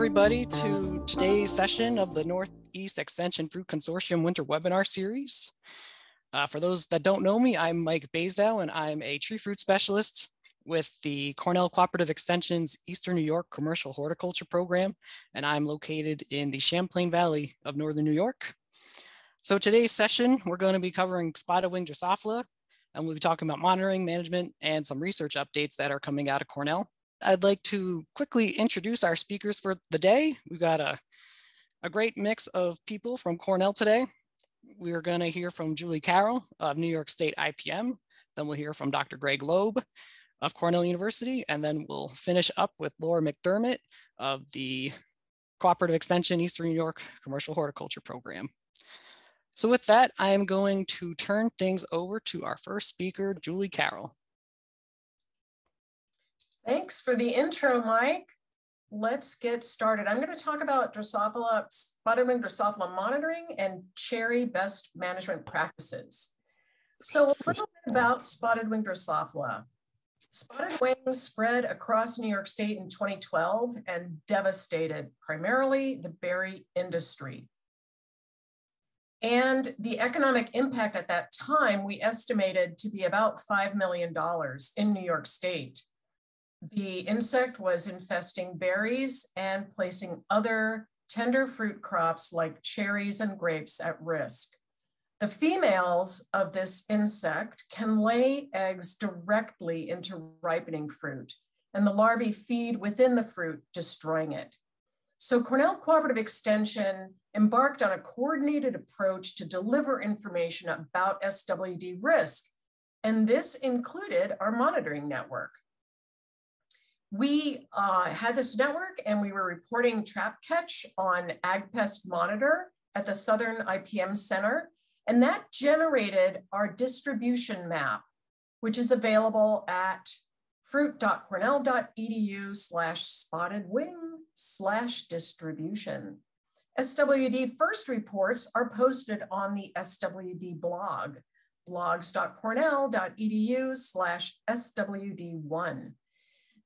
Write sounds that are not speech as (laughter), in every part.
Everybody to today's session of the Northeast Extension Fruit Consortium Winter Webinar Series. Uh, for those that don't know me, I'm Mike Basedow and I'm a tree fruit specialist with the Cornell Cooperative Extension's Eastern New York Commercial Horticulture Program, and I'm located in the Champlain Valley of Northern New York. So today's session, we're going to be covering spotted wing Drosophila, and we'll be talking about monitoring, management, and some research updates that are coming out of Cornell. I'd like to quickly introduce our speakers for the day. We've got a, a great mix of people from Cornell today. We're going to hear from Julie Carroll of New York State IPM. Then we'll hear from Dr. Greg Loeb of Cornell University. And then we'll finish up with Laura McDermott of the Cooperative Extension Eastern New York Commercial Horticulture Program. So with that, I am going to turn things over to our first speaker, Julie Carroll. Thanks for the intro, Mike. Let's get started. I'm going to talk about Drosophila, spotted wing Drosophila monitoring and cherry best management practices. So a little bit about spotted wing Drosophila. Spotted wings spread across New York State in 2012 and devastated primarily the berry industry. And the economic impact at that time we estimated to be about $5 million in New York State. The insect was infesting berries and placing other tender fruit crops like cherries and grapes at risk. The females of this insect can lay eggs directly into ripening fruit, and the larvae feed within the fruit, destroying it. So Cornell Cooperative Extension embarked on a coordinated approach to deliver information about SWD risk, and this included our monitoring network we uh, had this network and we were reporting trap catch on AgPest Monitor at the Southern IPM Center. And that generated our distribution map, which is available at fruit.cornell.edu slash spotted wing slash distribution. SWD first reports are posted on the SWD blog, blogs.cornell.edu slash SWD1.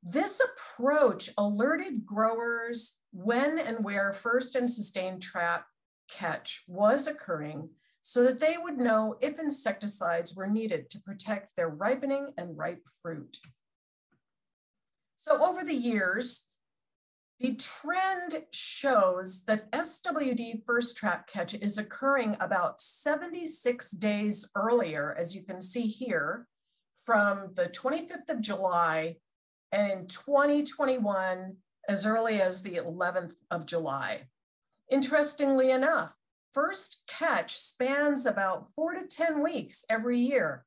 This approach alerted growers when and where first and sustained trap catch was occurring so that they would know if insecticides were needed to protect their ripening and ripe fruit. So over the years, the trend shows that SWD first trap catch is occurring about 76 days earlier, as you can see here, from the 25th of July and in 2021, as early as the 11th of July. Interestingly enough, first catch spans about four to 10 weeks every year.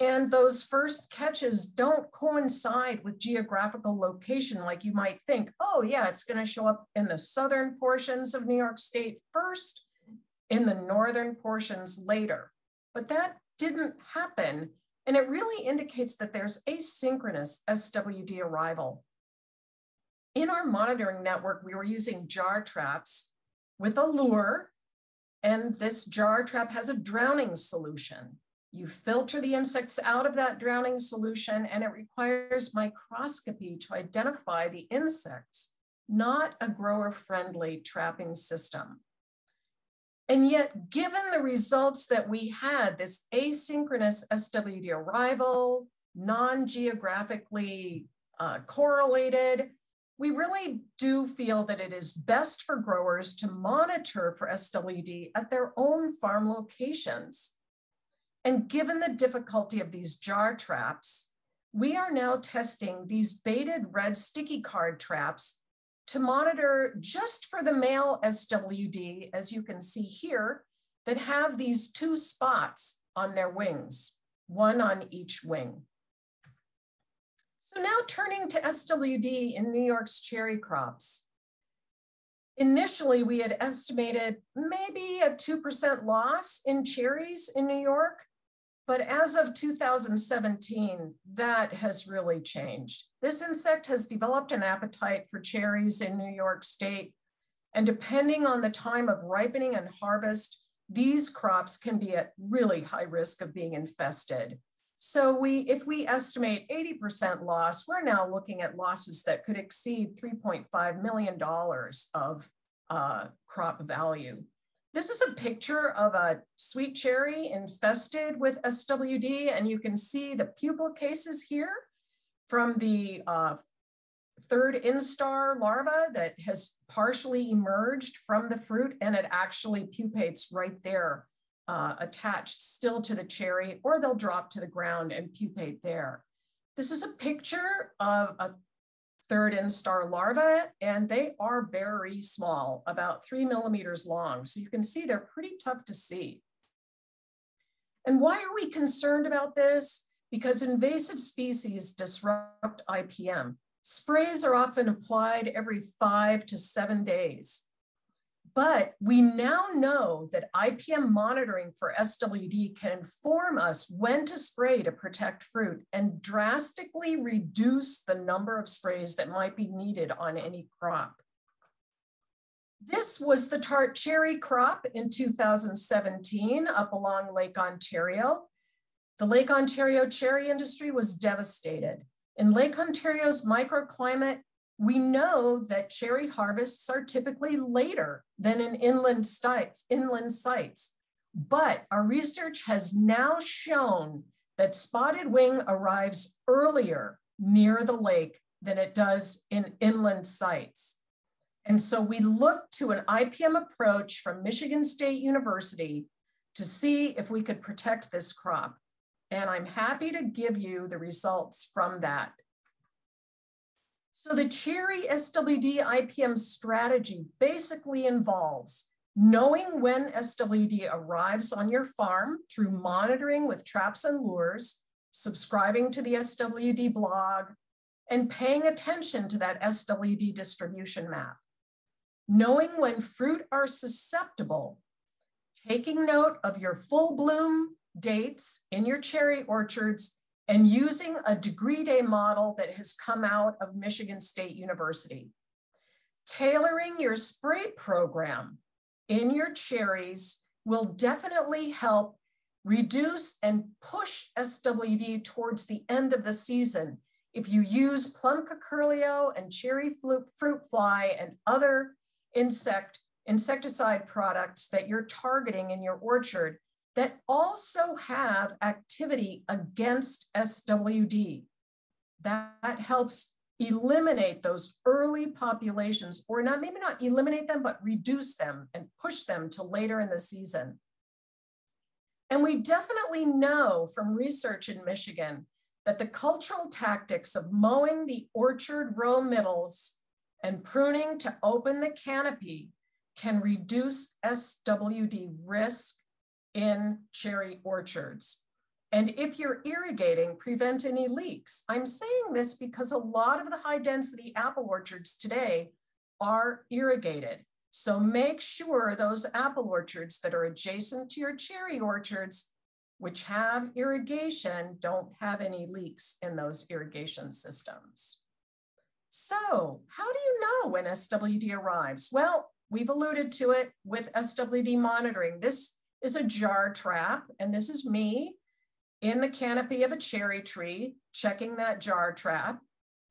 And those first catches don't coincide with geographical location like you might think. Oh, yeah, it's going to show up in the southern portions of New York State first, in the northern portions later. But that didn't happen and it really indicates that there's asynchronous SWD arrival. In our monitoring network, we were using jar traps with a lure, and this jar trap has a drowning solution. You filter the insects out of that drowning solution, and it requires microscopy to identify the insects, not a grower friendly trapping system. And yet, given the results that we had, this asynchronous SWD arrival, non-geographically uh, correlated, we really do feel that it is best for growers to monitor for SWD at their own farm locations. And given the difficulty of these jar traps, we are now testing these baited red sticky card traps to monitor just for the male SWD, as you can see here, that have these two spots on their wings, one on each wing. So now turning to SWD in New York's cherry crops. Initially, we had estimated maybe a 2% loss in cherries in New York. But as of 2017, that has really changed. This insect has developed an appetite for cherries in New York State. And depending on the time of ripening and harvest, these crops can be at really high risk of being infested. So we, if we estimate 80% loss, we're now looking at losses that could exceed $3.5 million of uh, crop value. This is a picture of a sweet cherry infested with SWD, and you can see the pupal cases here from the uh, third instar larva that has partially emerged from the fruit, and it actually pupates right there uh, attached still to the cherry, or they'll drop to the ground and pupate there. This is a picture of a third instar larva, and they are very small, about three millimeters long. So you can see they're pretty tough to see. And why are we concerned about this? Because invasive species disrupt IPM. Sprays are often applied every five to seven days. But we now know that IPM monitoring for SWD can inform us when to spray to protect fruit and drastically reduce the number of sprays that might be needed on any crop. This was the tart cherry crop in 2017 up along Lake Ontario. The Lake Ontario cherry industry was devastated. In Lake Ontario's microclimate, we know that cherry harvests are typically later than in inland sites, inland sites. But our research has now shown that spotted wing arrives earlier near the lake than it does in inland sites. And so we looked to an IPM approach from Michigan State University to see if we could protect this crop. And I'm happy to give you the results from that. So the Cherry SWD IPM strategy basically involves knowing when SWD arrives on your farm through monitoring with traps and lures, subscribing to the SWD blog, and paying attention to that SWD distribution map. Knowing when fruit are susceptible, taking note of your full bloom dates in your cherry orchards and using a degree day model that has come out of Michigan State University. Tailoring your spray program in your cherries will definitely help reduce and push SWD towards the end of the season if you use plum curculio and cherry fruit fly and other insect insecticide products that you're targeting in your orchard that also have activity against SWD. That helps eliminate those early populations, or not maybe not eliminate them, but reduce them and push them to later in the season. And we definitely know from research in Michigan that the cultural tactics of mowing the orchard row middles and pruning to open the canopy can reduce SWD risk in cherry orchards. And if you're irrigating, prevent any leaks. I'm saying this because a lot of the high density apple orchards today are irrigated. So make sure those apple orchards that are adjacent to your cherry orchards, which have irrigation, don't have any leaks in those irrigation systems. So how do you know when SWD arrives? Well, we've alluded to it with SWD monitoring. This is a jar trap. And this is me in the canopy of a cherry tree, checking that jar trap.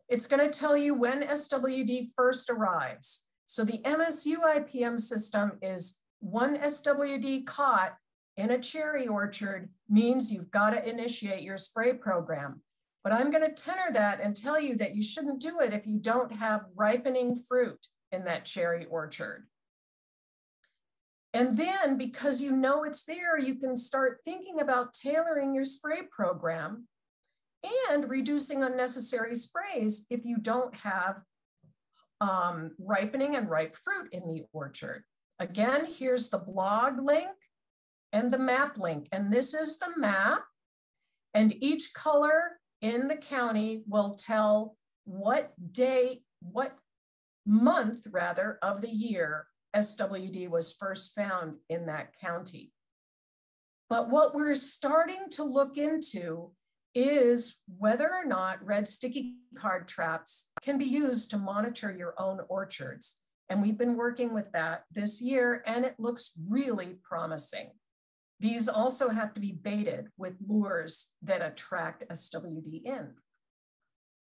It's going to tell you when SWD first arrives. So the MSU IPM system is one SWD caught in a cherry orchard means you've got to initiate your spray program. But I'm going to tenor that and tell you that you shouldn't do it if you don't have ripening fruit in that cherry orchard. And then because you know it's there, you can start thinking about tailoring your spray program and reducing unnecessary sprays if you don't have um, ripening and ripe fruit in the orchard. Again, here's the blog link and the map link. And this is the map. And each color in the county will tell what day, what month rather of the year SWD was first found in that county. But what we're starting to look into is whether or not red sticky card traps can be used to monitor your own orchards. And we've been working with that this year, and it looks really promising. These also have to be baited with lures that attract SWD in.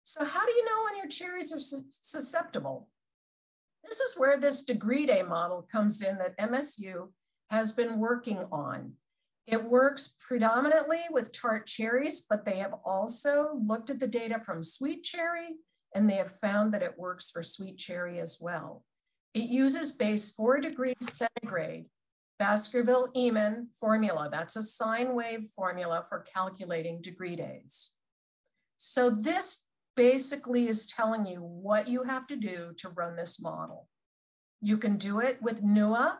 So how do you know when your cherries are susceptible? This is where this degree day model comes in that MSU has been working on. It works predominantly with tart cherries, but they have also looked at the data from sweet cherry and they have found that it works for sweet cherry as well. It uses base four degrees centigrade Baskerville-Emin formula. That's a sine wave formula for calculating degree days. So this basically is telling you what you have to do to run this model. You can do it with NEWA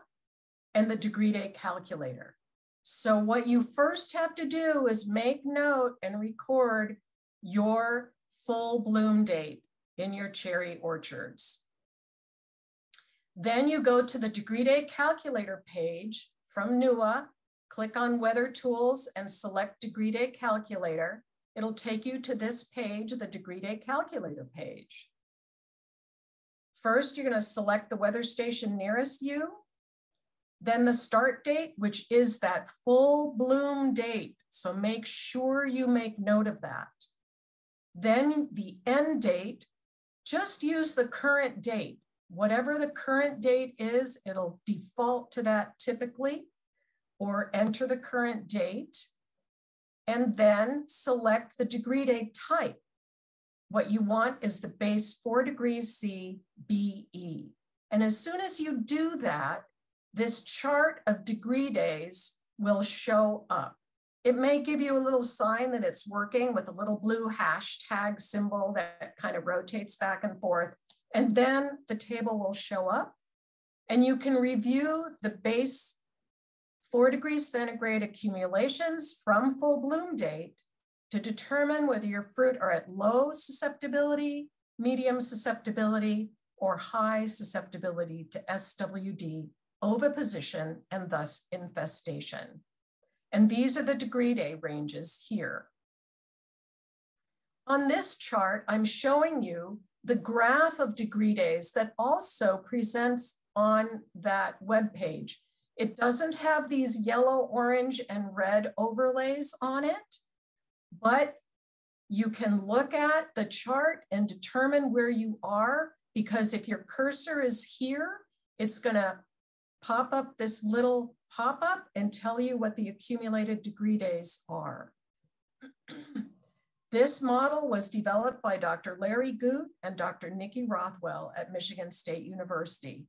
and the degree day calculator. So what you first have to do is make note and record your full bloom date in your cherry orchards. Then you go to the degree day calculator page from NEWA, click on weather tools and select degree day calculator. It'll take you to this page, the degree day calculator page. First, you're gonna select the weather station nearest you, then the start date, which is that full bloom date. So make sure you make note of that. Then the end date, just use the current date. Whatever the current date is, it'll default to that typically, or enter the current date and then select the degree day type. What you want is the base four degrees C BE. And as soon as you do that, this chart of degree days will show up. It may give you a little sign that it's working with a little blue hashtag symbol that kind of rotates back and forth. And then the table will show up and you can review the base four degrees centigrade accumulations from full bloom date to determine whether your fruit are at low susceptibility, medium susceptibility, or high susceptibility to SWD, oviposition, and thus infestation. And these are the degree day ranges here. On this chart, I'm showing you the graph of degree days that also presents on that web page. It doesn't have these yellow, orange, and red overlays on it, but you can look at the chart and determine where you are because if your cursor is here, it's gonna pop up this little pop-up and tell you what the accumulated degree days are. (clears throat) this model was developed by Dr. Larry Gut and Dr. Nikki Rothwell at Michigan State University.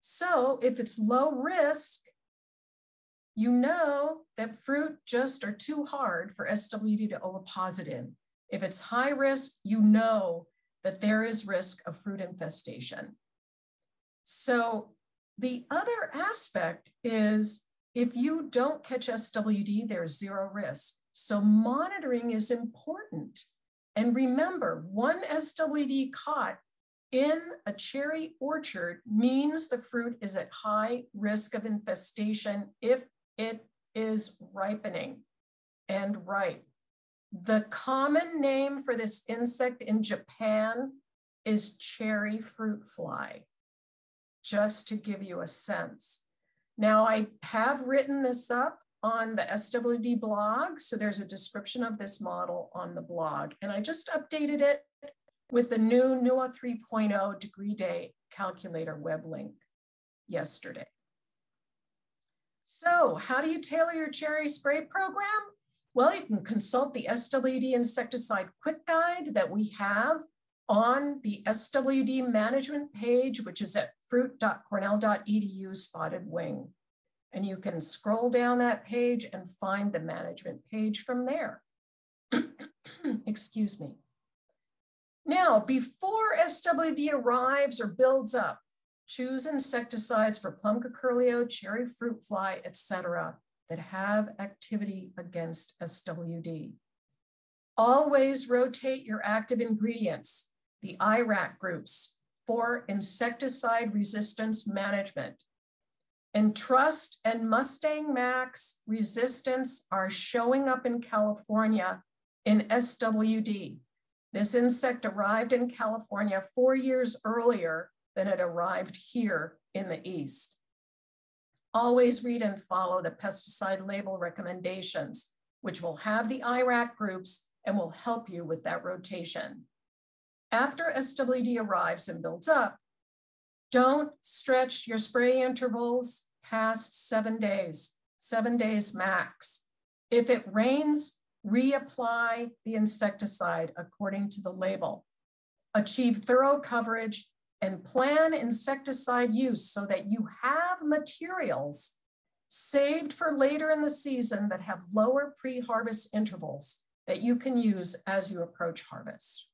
So if it's low risk, you know that fruit just are too hard for SWD to oviposit in. If it's high risk, you know that there is risk of fruit infestation. So the other aspect is if you don't catch SWD, there's zero risk. So monitoring is important. And remember, one SWD caught in a cherry orchard means the fruit is at high risk of infestation if it is ripening and ripe. The common name for this insect in Japan is cherry fruit fly, just to give you a sense. Now, I have written this up on the SWD blog, so there's a description of this model on the blog, and I just updated it with the new NEWA 3.0 degree day calculator web link yesterday. So how do you tailor your cherry spray program? Well, you can consult the SWD insecticide quick guide that we have on the SWD management page, which is at fruit.cornell.edu spotted wing. And you can scroll down that page and find the management page from there. (clears throat) Excuse me. Now, before SWD arrives or builds up, choose insecticides for plum curculio, cherry fruit fly, etc., that have activity against SWD. Always rotate your active ingredients, the IRAC groups, for insecticide resistance management. Entrust and Mustang Max resistance are showing up in California in SWD. This insect arrived in California four years earlier than it arrived here in the East. Always read and follow the pesticide label recommendations, which will have the IRAC groups and will help you with that rotation. After SWD arrives and builds up, don't stretch your spray intervals past seven days, seven days max. If it rains, reapply the insecticide according to the label. Achieve thorough coverage and plan insecticide use so that you have materials saved for later in the season that have lower pre-harvest intervals that you can use as you approach harvest.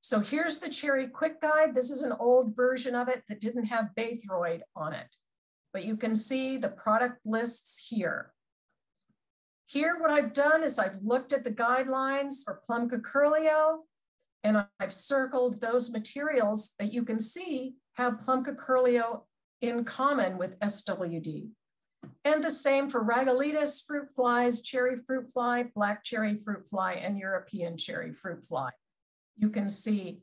So here's the cherry quick guide. This is an old version of it that didn't have Baythroid on it, but you can see the product lists here. Here, what I've done is I've looked at the guidelines for Plum curculio, and I've circled those materials that you can see have plum curculio in common with SWD. And the same for Rhagoletis fruit flies, cherry fruit fly, black cherry fruit fly, and European cherry fruit fly. You can see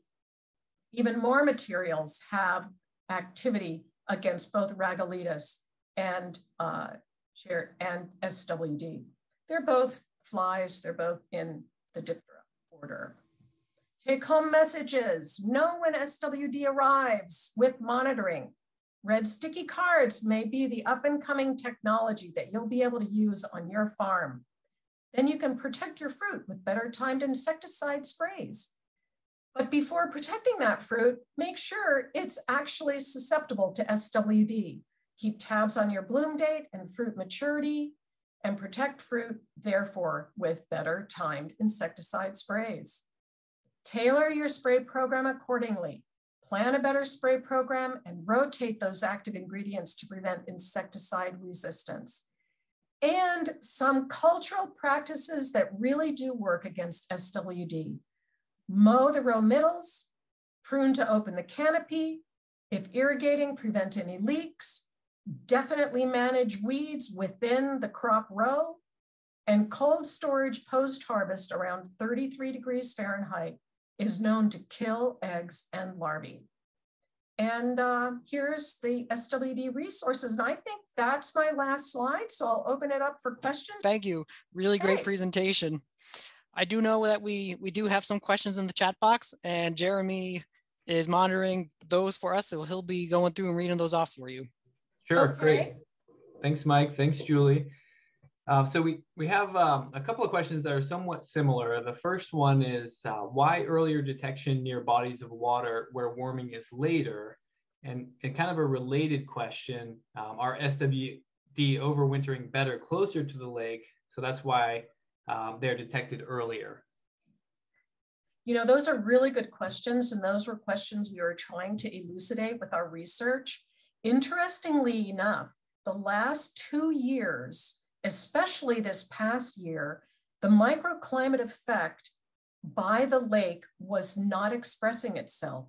even more materials have activity against both Rhagoletis and, uh, and SWD. They're both flies, they're both in the Diptera order. Take home messages, know when SWD arrives with monitoring. Red sticky cards may be the up and coming technology that you'll be able to use on your farm. Then you can protect your fruit with better timed insecticide sprays. But before protecting that fruit, make sure it's actually susceptible to SWD. Keep tabs on your bloom date and fruit maturity and protect fruit, therefore, with better timed insecticide sprays. Tailor your spray program accordingly. Plan a better spray program and rotate those active ingredients to prevent insecticide resistance. And some cultural practices that really do work against SWD. Mow the row middles, prune to open the canopy. If irrigating, prevent any leaks. Definitely manage weeds within the crop row and cold storage post-harvest around 33 degrees Fahrenheit is known to kill eggs and larvae. And uh, here's the SWD resources. And I think that's my last slide. So I'll open it up for questions. Thank you. Really great hey. presentation. I do know that we, we do have some questions in the chat box and Jeremy is monitoring those for us. So he'll be going through and reading those off for you. Sure, okay. great. Thanks, Mike. Thanks, Julie. Uh, so we, we have um, a couple of questions that are somewhat similar. The first one is uh, why earlier detection near bodies of water where warming is later? And, and kind of a related question, um, are SWD overwintering better closer to the lake? So that's why um, they're detected earlier. You know, those are really good questions. And those were questions we were trying to elucidate with our research. Interestingly enough, the last two years, especially this past year, the microclimate effect by the lake was not expressing itself.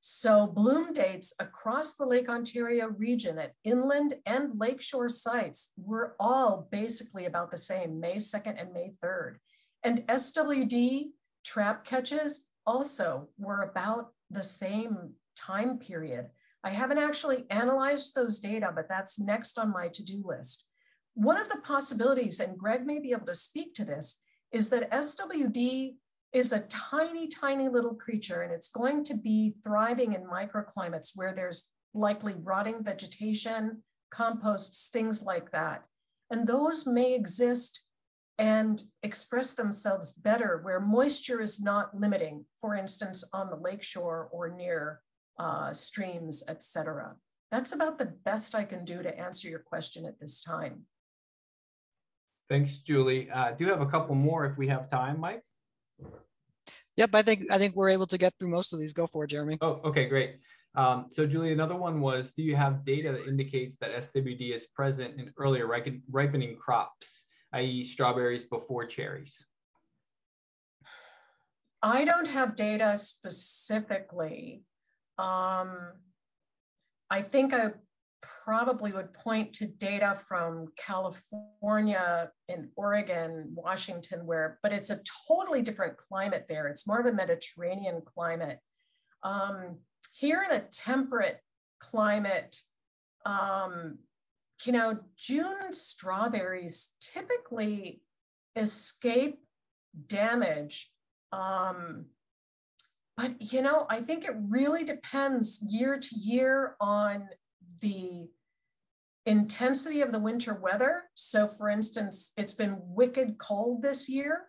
So bloom dates across the Lake Ontario region at inland and lakeshore sites were all basically about the same, May 2nd and May 3rd. And SWD trap catches also were about the same time period. I haven't actually analyzed those data, but that's next on my to-do list. One of the possibilities, and Greg may be able to speak to this, is that SWD is a tiny, tiny little creature, and it's going to be thriving in microclimates where there's likely rotting vegetation, composts, things like that. And those may exist and express themselves better where moisture is not limiting, for instance, on the lakeshore or near uh, streams, etc. That's about the best I can do to answer your question at this time. Thanks, Julie. Uh, do have a couple more if we have time, Mike? Yep, I think I think we're able to get through most of these. Go for it, Jeremy. Oh, okay, great. Um, so, Julie, another one was: Do you have data that indicates that SWD is present in earlier ripening crops, i.e., strawberries before cherries? I don't have data specifically. Um, I think I probably would point to data from California and Oregon, Washington, where, but it's a totally different climate there. It's more of a Mediterranean climate. Um, here in a temperate climate, um, you know, June strawberries typically escape damage. Um, but, you know, I think it really depends year to year on the intensity of the winter weather. So, for instance, it's been wicked cold this year,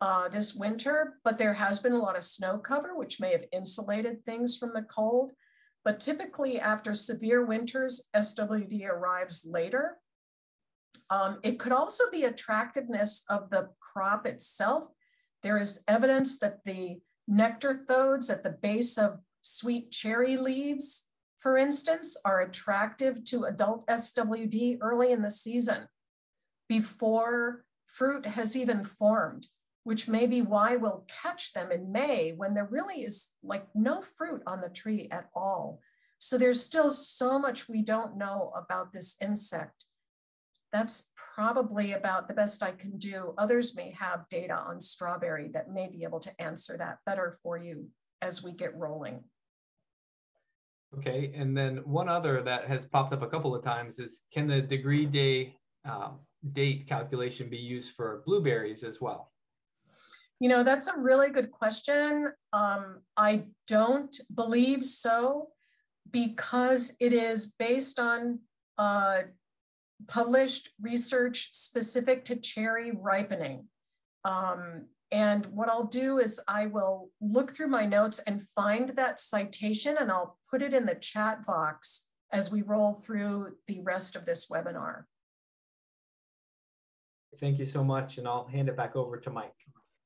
uh, this winter, but there has been a lot of snow cover, which may have insulated things from the cold. But typically, after severe winters, SWD arrives later. Um, it could also be attractiveness of the crop itself. There is evidence that the nectarthodes at the base of sweet cherry leaves, for instance, are attractive to adult SWD early in the season before fruit has even formed which may be why we'll catch them in May when there really is like no fruit on the tree at all. So there's still so much we don't know about this insect. That's probably about the best I can do. Others may have data on strawberry that may be able to answer that better for you as we get rolling. Okay, and then one other that has popped up a couple of times is can the degree day um, date calculation be used for blueberries as well? You know, that's a really good question. Um, I don't believe so because it is based on uh, published research specific to cherry ripening. Um, and what I'll do is I will look through my notes and find that citation and I'll put it in the chat box as we roll through the rest of this webinar. Thank you so much. And I'll hand it back over to Mike.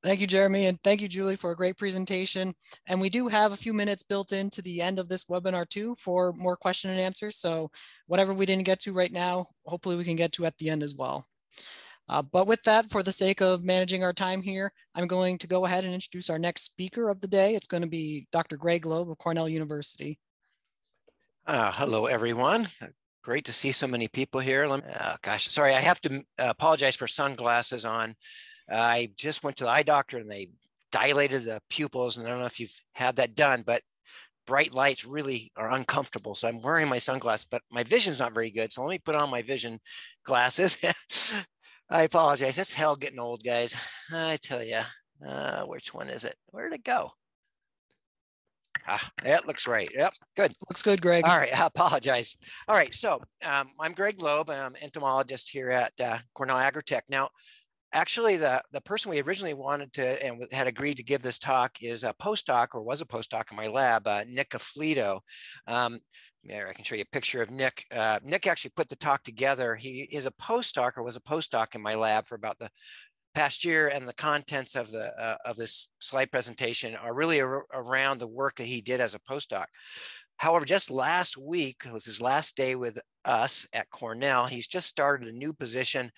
Thank you, Jeremy, and thank you, Julie, for a great presentation. And we do have a few minutes built into the end of this webinar too for more question and answers. So whatever we didn't get to right now, hopefully we can get to at the end as well. Uh, but with that, for the sake of managing our time here, I'm going to go ahead and introduce our next speaker of the day. It's going to be Dr. Greg Loeb of Cornell University. Uh, hello, everyone. Great to see so many people here. Me, uh, gosh, sorry, I have to uh, apologize for sunglasses on. I just went to the eye doctor and they dilated the pupils. And I don't know if you've had that done, but bright lights really are uncomfortable. So I'm wearing my sunglasses, but my vision's not very good. So let me put on my vision glasses. (laughs) I apologize. That's hell getting old, guys. I tell you, uh, which one is it? Where'd it go? Ah, that looks right. Yep, good. Looks good, Greg. All right, I apologize. All right, so um, I'm Greg Loeb. I'm entomologist here at uh, Cornell Agritech. Now, actually the, the person we originally wanted to and had agreed to give this talk is a postdoc or was a postdoc in my lab, uh, Nick Aflitto. Um, there, I can show you a picture of Nick. Uh, Nick actually put the talk together. He is a postdoc or was a postdoc in my lab for about the past year and the contents of the uh, of this slide presentation are really ar around the work that he did as a postdoc. However, just last week was his last day with us at Cornell. He's just started a new position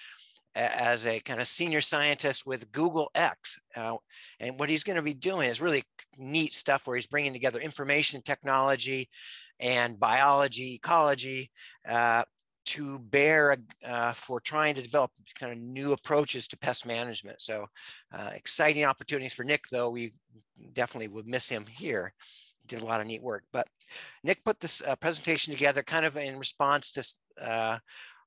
as a kind of senior scientist with Google X. Uh, and what he's going to be doing is really neat stuff where he's bringing together information technology and biology, ecology uh, to bear uh, for trying to develop kind of new approaches to pest management. So uh, exciting opportunities for Nick, though we definitely would miss him here. He did a lot of neat work. But Nick put this uh, presentation together kind of in response to uh,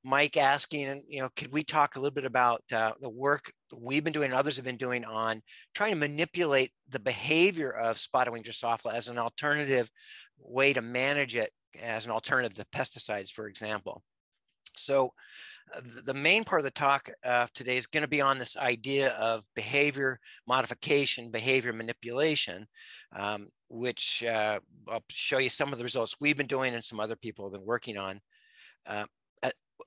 Mike asking, you know, could we talk a little bit about uh, the work we've been doing, and others have been doing on trying to manipulate the behavior of spotted wing Drosophila as an alternative way to manage it as an alternative to pesticides, for example. So uh, the main part of the talk uh, today is going to be on this idea of behavior modification, behavior manipulation, um, which uh, I'll show you some of the results we've been doing and some other people have been working on.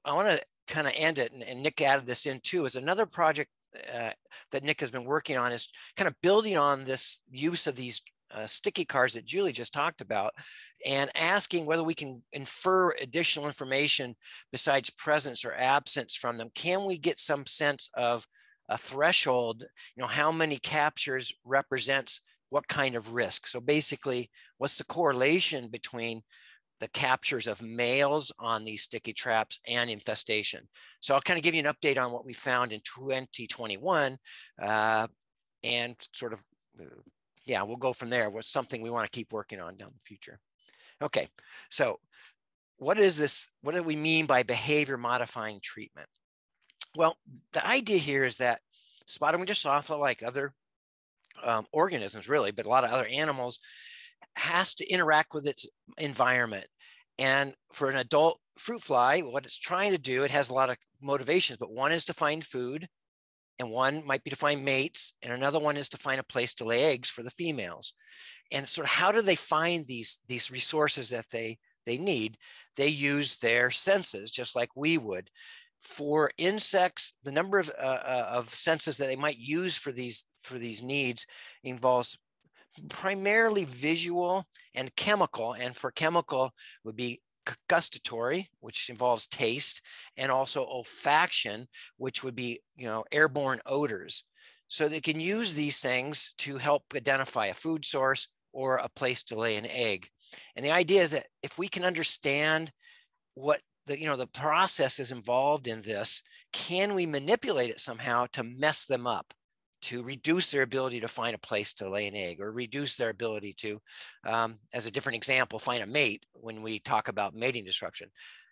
I want to kind of end it, and, and, Nick added this in too, is another project uh, that Nick has been working on is kind of building on this use of these uh, sticky cards that Julie just talked about and asking whether we can infer additional information besides presence or absence from them. Can we get some sense of a threshold, you know, how many captures represents what kind of risk? So basically, what's the correlation between the captures of males on these sticky traps and infestation. So I'll kind of give you an update on what we found in 2021 uh, and sort of, uh, yeah, we'll go from there. What's something we want to keep working on down the future. Okay, so what is this? What do we mean by behavior modifying treatment? Well, the idea here is that spotted wing Drosophila, like other um, organisms, really, but a lot of other animals, has to interact with its environment. And for an adult fruit fly, what it's trying to do, it has a lot of motivations, but one is to find food, and one might be to find mates, and another one is to find a place to lay eggs for the females. And sort of how do they find these, these resources that they, they need? They use their senses, just like we would. For insects, the number of, uh, uh of senses that they might use for these, for these needs involves primarily visual and chemical. And for chemical would be gustatory, which involves taste, and also olfaction, which would be you know airborne odors. So they can use these things to help identify a food source or a place to lay an egg. And the idea is that if we can understand what the you know the process is involved in this, can we manipulate it somehow to mess them up? To reduce their ability to find a place to lay an egg or reduce their ability to, um, as a different example, find a mate when we talk about mating disruption.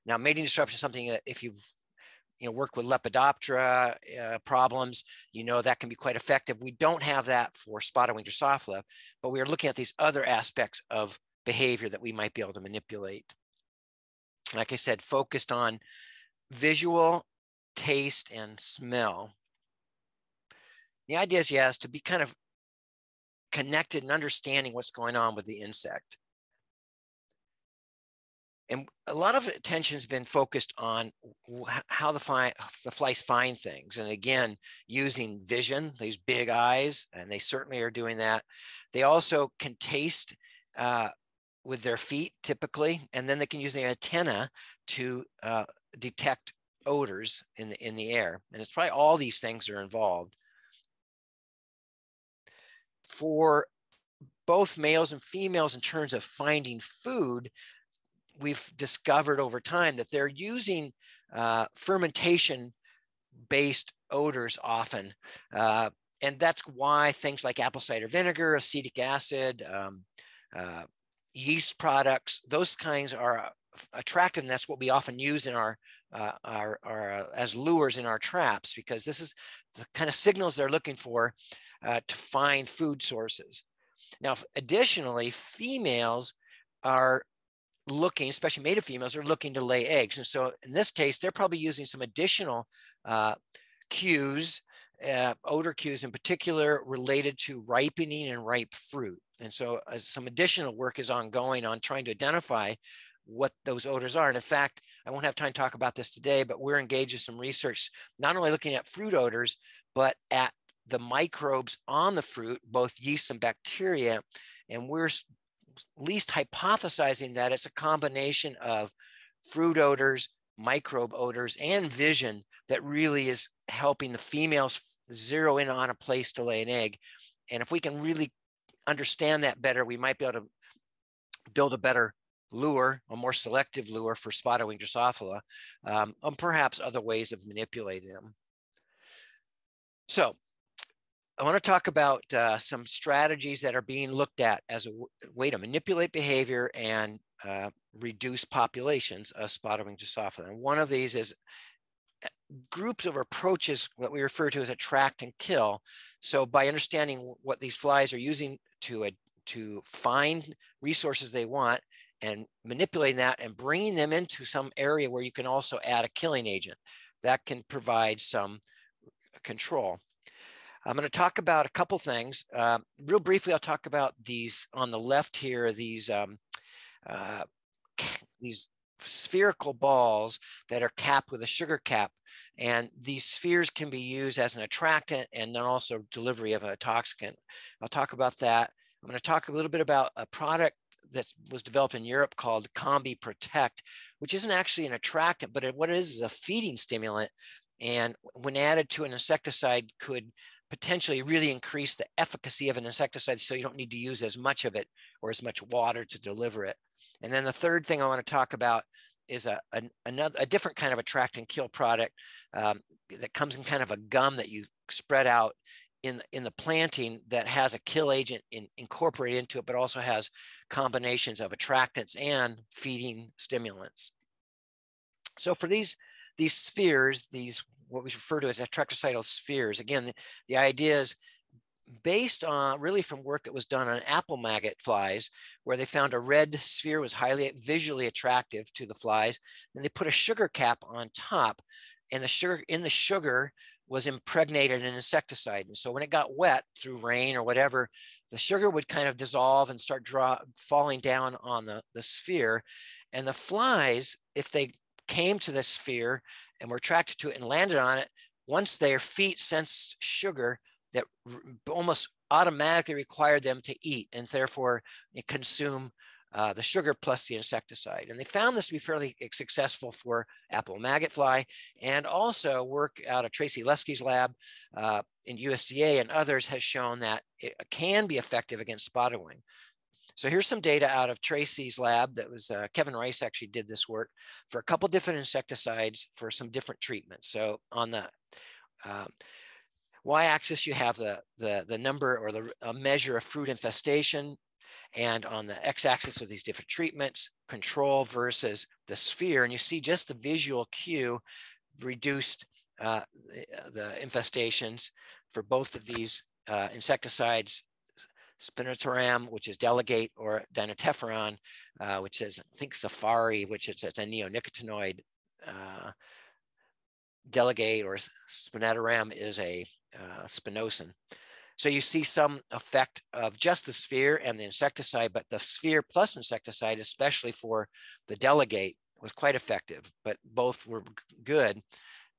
Now, mating disruption is something that if you've you know, worked with Lepidoptera uh, problems, you know that can be quite effective. We don't have that for spotted wing Drosophila, but we are looking at these other aspects of behavior that we might be able to manipulate. Like I said, focused on visual, taste, and smell. The idea is, yes, to be kind of connected and understanding what's going on with the insect. And a lot of attention has been focused on how the, fi- the flies find things. And again, using vision, these big eyes, and they certainly are doing that. They also can taste uh, with their feet typically, and then they can use their antenna to uh, detect odors in the, in the air. And it's probably all these things are involved for both males and females in terms of finding food, we've discovered over time that they're using uh, fermentation based odors often. Uh, and that's why things like apple cider vinegar, acetic acid, um, uh, yeast products, those kinds are attractive. And that's what we often use in our, uh, our, our as lures in our traps, because this is the kind of signals they're looking for uh, to find food sources. Now, additionally, females are looking, especially mated females, are looking to lay eggs. And so in this case, they're probably using some additional uh, cues, uh, odor cues in particular, related to ripening and ripe fruit. And so uh, some additional work is ongoing on trying to identify what those odors are. And in fact, I won't have time to talk about this today, but we're engaged in some research, not only looking at fruit odors, but at the microbes on the fruit, both yeast and bacteria. And we're least hypothesizing that it's a combination of fruit odors, microbe odors, and vision that really is helping the females zero in on a place to lay an egg. And if we can really understand that better, we might be able to build a better lure, a more selective lure for spotted wing Drosophila, um, and perhaps other ways of manipulating them. So I want to talk about uh, some strategies that are being looked at as a way to manipulate behavior and uh, reduce populations of spotted wing Drosophila. And one of these is uh, groups of approaches, that we refer to as attract and kill. So by understanding what these flies are using to, to find resources they want and manipulating that and bringing them into some area where you can also add a killing agent, that can provide some control. I'm going to talk about a couple things. Uh, real briefly, I'll talk about these on the left here, these, um, uh, (sniffs) these spherical balls that are capped with a sugar cap. And these spheres can be used as an attractant and then also delivery of a toxicant. I'll talk about that. I'm going to talk a little bit about a product that was developed in Europe called Combi-protec, which isn't actually an attractant, but what it is is a feeding stimulant. And when added to an insecticide could potentially really increase the efficacy of an insecticide so you don't need to use as much of it or as much water to deliver it. And then the third thing I want to talk about is a, another, a different kind of attract and kill product um, that comes in kind of a gum that you spread out in, in the planting that has a kill agent in, incorporated into it, but also has combinations of attractants and feeding stimulants. So for these, these spheres, these what we refer to as attracticidal spheres, again, the, the idea is based on really from work that was done on apple maggot flies, where they found a red sphere was highly visually attractive to the flies. Then they put a sugar cap on top, and the sugar in the sugar was impregnated in insecticide. And so when it got wet through rain or whatever, the sugar would kind of dissolve and start draw, falling down on the, the sphere. And the flies, if they came to the sphere and were attracted to it and landed on it, once their feet sensed sugar, that almost automatically required them to eat and therefore consume uh, the sugar plus the insecticide. And they found this to be fairly successful for apple maggot fly and also work out of Tracy Leskey's lab uh, in USDA and others has shown that it can be effective against spotted wing. So here's some data out of Tracy's lab that was uh, Kevin Rice actually did this work for a couple different insecticides for some different treatments. So on the uh, y-axis, you have the, the, the number or the measure of fruit infestation. And on the x-axis of these different treatments, control versus the sphere. And you see just the visual cue reduced uh, the, the, infestations for both of these uh, insecticides, spinetoram, which is delegate, or dinotefuran, uh, which is, I think, safari, which is a neonicotinoid. Uh, delegate or spinetoram is a uh, spinosyn. So you see some effect of just the sphere and the insecticide, but the sphere plus insecticide, especially for the delegate, was quite effective, but both were good.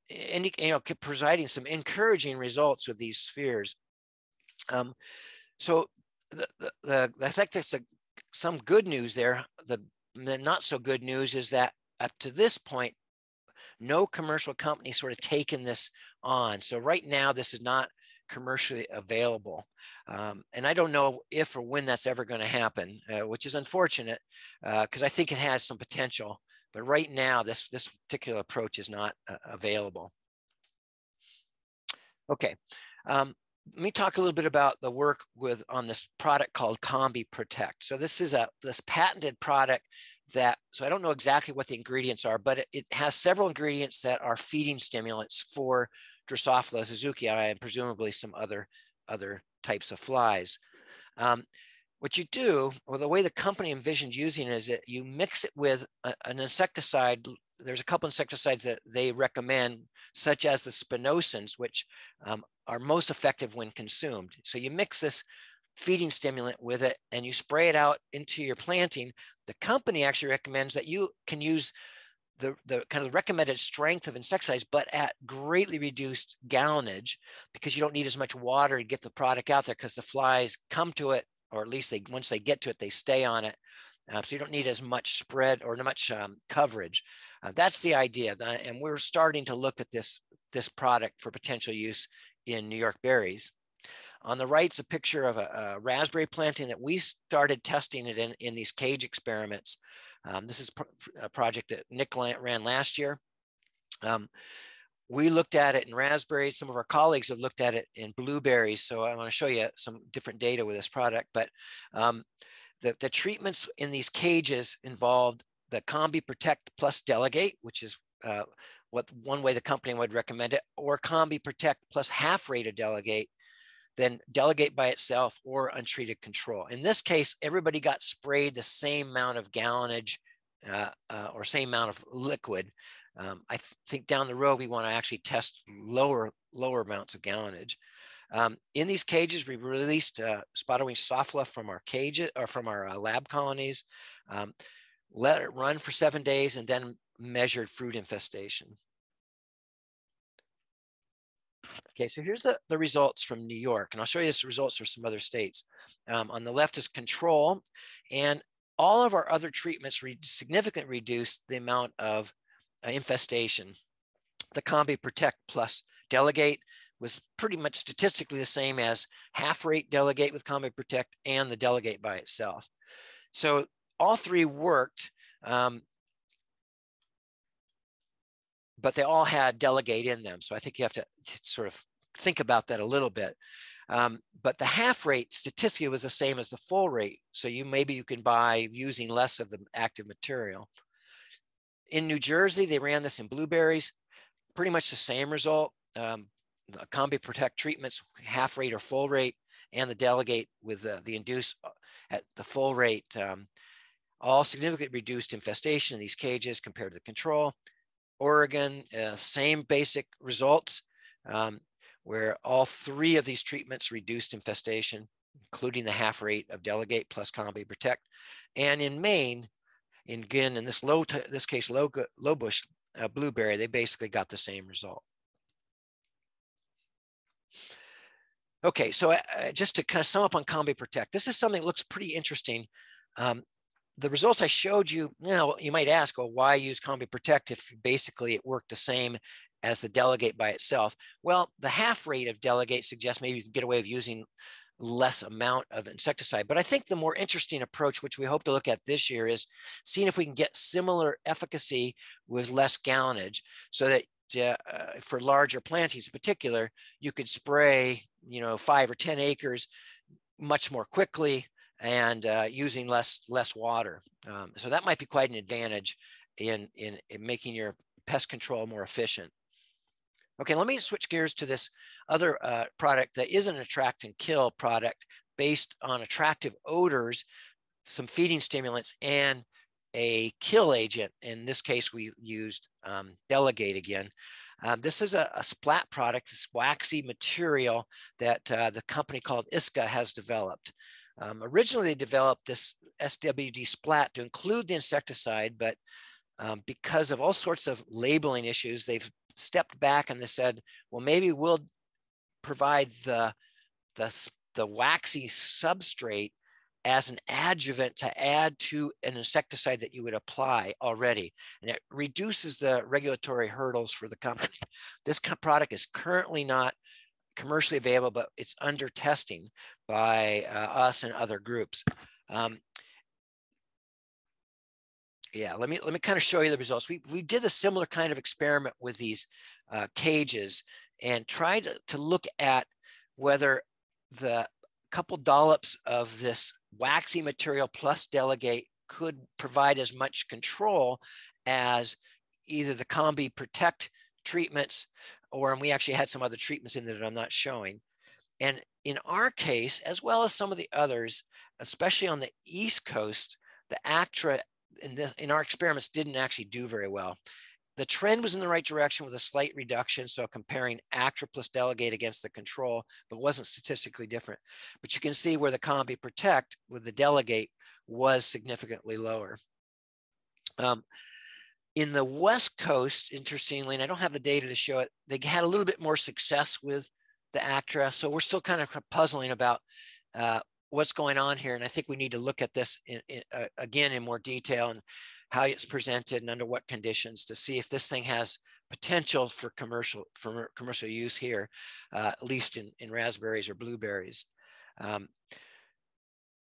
And you know, providing some encouraging results with these spheres. Um, so the, the, the, I think that's a, some good news there. The, the not so good news is that up to this point, no commercial company sort of taken this on. So right now, this is not commercially available. Um, and I don't know if or when that's ever going to happen, uh, which is unfortunate because uh, I think it has some potential. But right now, this, this particular approach is not uh, available. Okay, um, let me talk a little bit about the work with on this product called Combi-protec. So this is a this patented product that, so I don't know exactly what the ingredients are, but it, it has several ingredients that are feeding stimulants for Drosophila suzukii and presumably some other, other types of flies. Um, what you do, or the way the company envisioned using it is that you mix it with a, an insecticide. There's a couple insecticides that they recommend, such as the spinosyns, which um, are most effective when consumed. So you mix this feeding stimulant with it and you spray it out into your planting, the company actually recommends that you can use the, the kind of recommended strength of insecticides, but at greatly reduced gallonage because you don't need as much water to get the product out there because the flies come to it, or at least they once they get to it, they stay on it. Uh, so you don't need as much spread or much um, coverage. Uh, that's the idea, and we're starting to look at this this product for potential use in New York berries. On the right is a picture of a, a raspberry planting that we started testing it in, in these cage experiments. Um, this is a project that Nick ran last year. Um, we looked at it in raspberries. Some of our colleagues have looked at it in blueberries. So I want to show you some different data with this product. But um, the, the treatments in these cages involved the Combi-protec plus Delegate, which is uh, what one way the company would recommend it, or Combi-protec plus half rate of Delegate, then delegate by itself or untreated control. In this case, everybody got sprayed the same amount of gallonage uh, uh, or same amount of liquid. Um, I th think down the road, we want to actually test lower, lower amounts of gallonage. Um, in these cages, we released uh, spotted wing Drosophila from our cages or from our uh, lab colonies, um, let it run for seven days, and then measured fruit infestation. Okay, so here's the, the results from New York, and I'll show you the results for some other states. Um, on the left is control, and all of our other treatments re significantly reduced the amount of uh, infestation. The Combi-protec plus Delegate was pretty much statistically the same as half rate Delegate with Combi-protec and the Delegate by itself. So all three worked. Um, but they all had delegate in them. So I think you have to sort of think about that a little bit. Um, but the half rate statistically was the same as the full rate. So you maybe you can buy using less of the active material. in New Jersey, they ran this in blueberries, pretty much the same result. Um, the Combi-protec treatments, half rate or full rate, and the delegate with the, the induce uh, at the full rate, um, all significantly reduced infestation in these cages compared to the control. Oregon, uh, same basic results, um, where all three of these treatments reduced infestation, including the half rate of delegate plus Combi-protec. And in Maine, in, again, in this low, this case, low, low bush uh, blueberry, they basically got the same result. Okay, so uh, just to kind of sum up on Combi-protec, this is something that looks pretty interesting. Um, the results I showed you, now you might ask, well, why use Combi-protec if basically it worked the same as the delegate by itself? Well, the half rate of delegate suggests maybe you can get away with using less amount of insecticide. But I think the more interesting approach, which we hope to look at this year, is seeing if we can get similar efficacy with less gallonage so that uh, for larger plantings in particular, you could spray, you know, five or 10 acres much more quickly and uh, using less less water. Um, so that might be quite an advantage in, in, in making your pest control more efficient. Okay, let me switch gears to this other uh, product that is an attract and kill product based on attractive odors, some feeding stimulants, and a kill agent. In this case, we used um, Delegate again. Um, this is a, a, splat product, this waxy material that uh, the company called ISCA has developed. Um, originally, they developed this SWD splat to include the insecticide, but um, because of all sorts of labeling issues, they've stepped back and they said, well, maybe we'll provide the, the, the waxy substrate as an adjuvant to add to an insecticide that you would apply already. And it reduces the regulatory hurdles for the company. This product is currently not commercially available, but it's under testing by uh, us and other groups. Um, yeah, let me let me kind of show you the results. We we did a similar kind of experiment with these uh, cages and tried to, to look at whether the couple dollops of this waxy material plus delegate could provide as much control as either the Combi-protec treatments or and we actually had some other treatments in there that I'm not showing. And in our case, as well as some of the others, especially on the East Coast, the ACTRA in, the, in our experiments didn't actually do very well. The trend was in the right direction with a slight reduction. So comparing ACTRA plus delegate against the control, but wasn't statistically different. But you can see where the Combi-protec with the delegate was significantly lower. Um, in the West Coast, interestingly, and I don't have the data to show it, they had a little bit more success with the ACTRA. So we're still kind of puzzling about uh, what's going on here. And I think we need to look at this in, in, uh, again in more detail and how it's presented and under what conditions to see if this thing has potential for commercial for commercial use here, uh, at least in, in raspberries or blueberries. Um,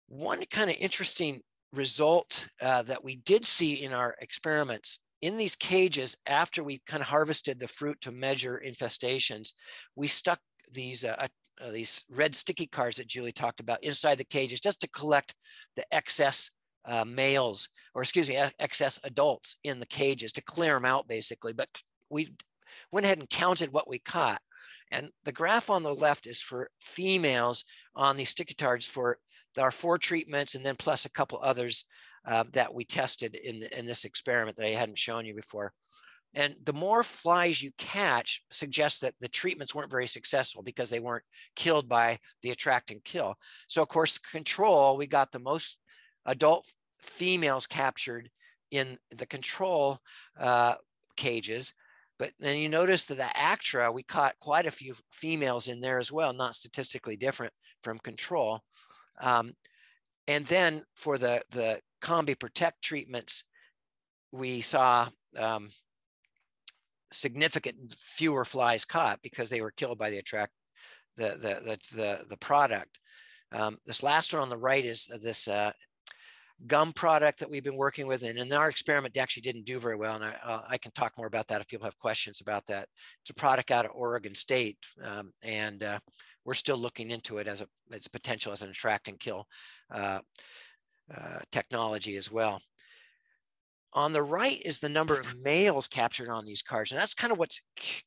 one kind of interesting result uh, that we did see in our experiments in these cages after we kind of harvested the fruit to measure infestations, we stuck these uh, uh, these red sticky cards that Julie talked about inside the cages just to collect the excess uh, males, or excuse me, excess adults in the cages to clear them out basically. But we went ahead and counted what we caught. And the graph on the left is for females on these sticky cards for our four treatments and then plus a couple others uh, that we tested in, in this experiment that I hadn't shown you before. And the more flies you catch suggests that the treatments weren't very successful because they weren't killed by the attract and kill. So of course, control, we got the most adult females captured in the control uh, cages. But then you notice that the ACTRA, we caught quite a few females in there as well, not statistically different from control. Um, and then for the, the Combi-protec treatments, we saw um, significant fewer flies caught because they were killed by the attract the the the the, the product. Um, this last one on the right is this uh, gum product that we've been working with, and in our experiment, it actually didn't do very well. And I, uh, I can talk more about that if people have questions about that. It's a product out of Oregon State, um, and uh, we're still looking into it as a its potential as an attract and kill uh, uh technology as well. On the right is the number of males captured on these cards. And that's kind of what's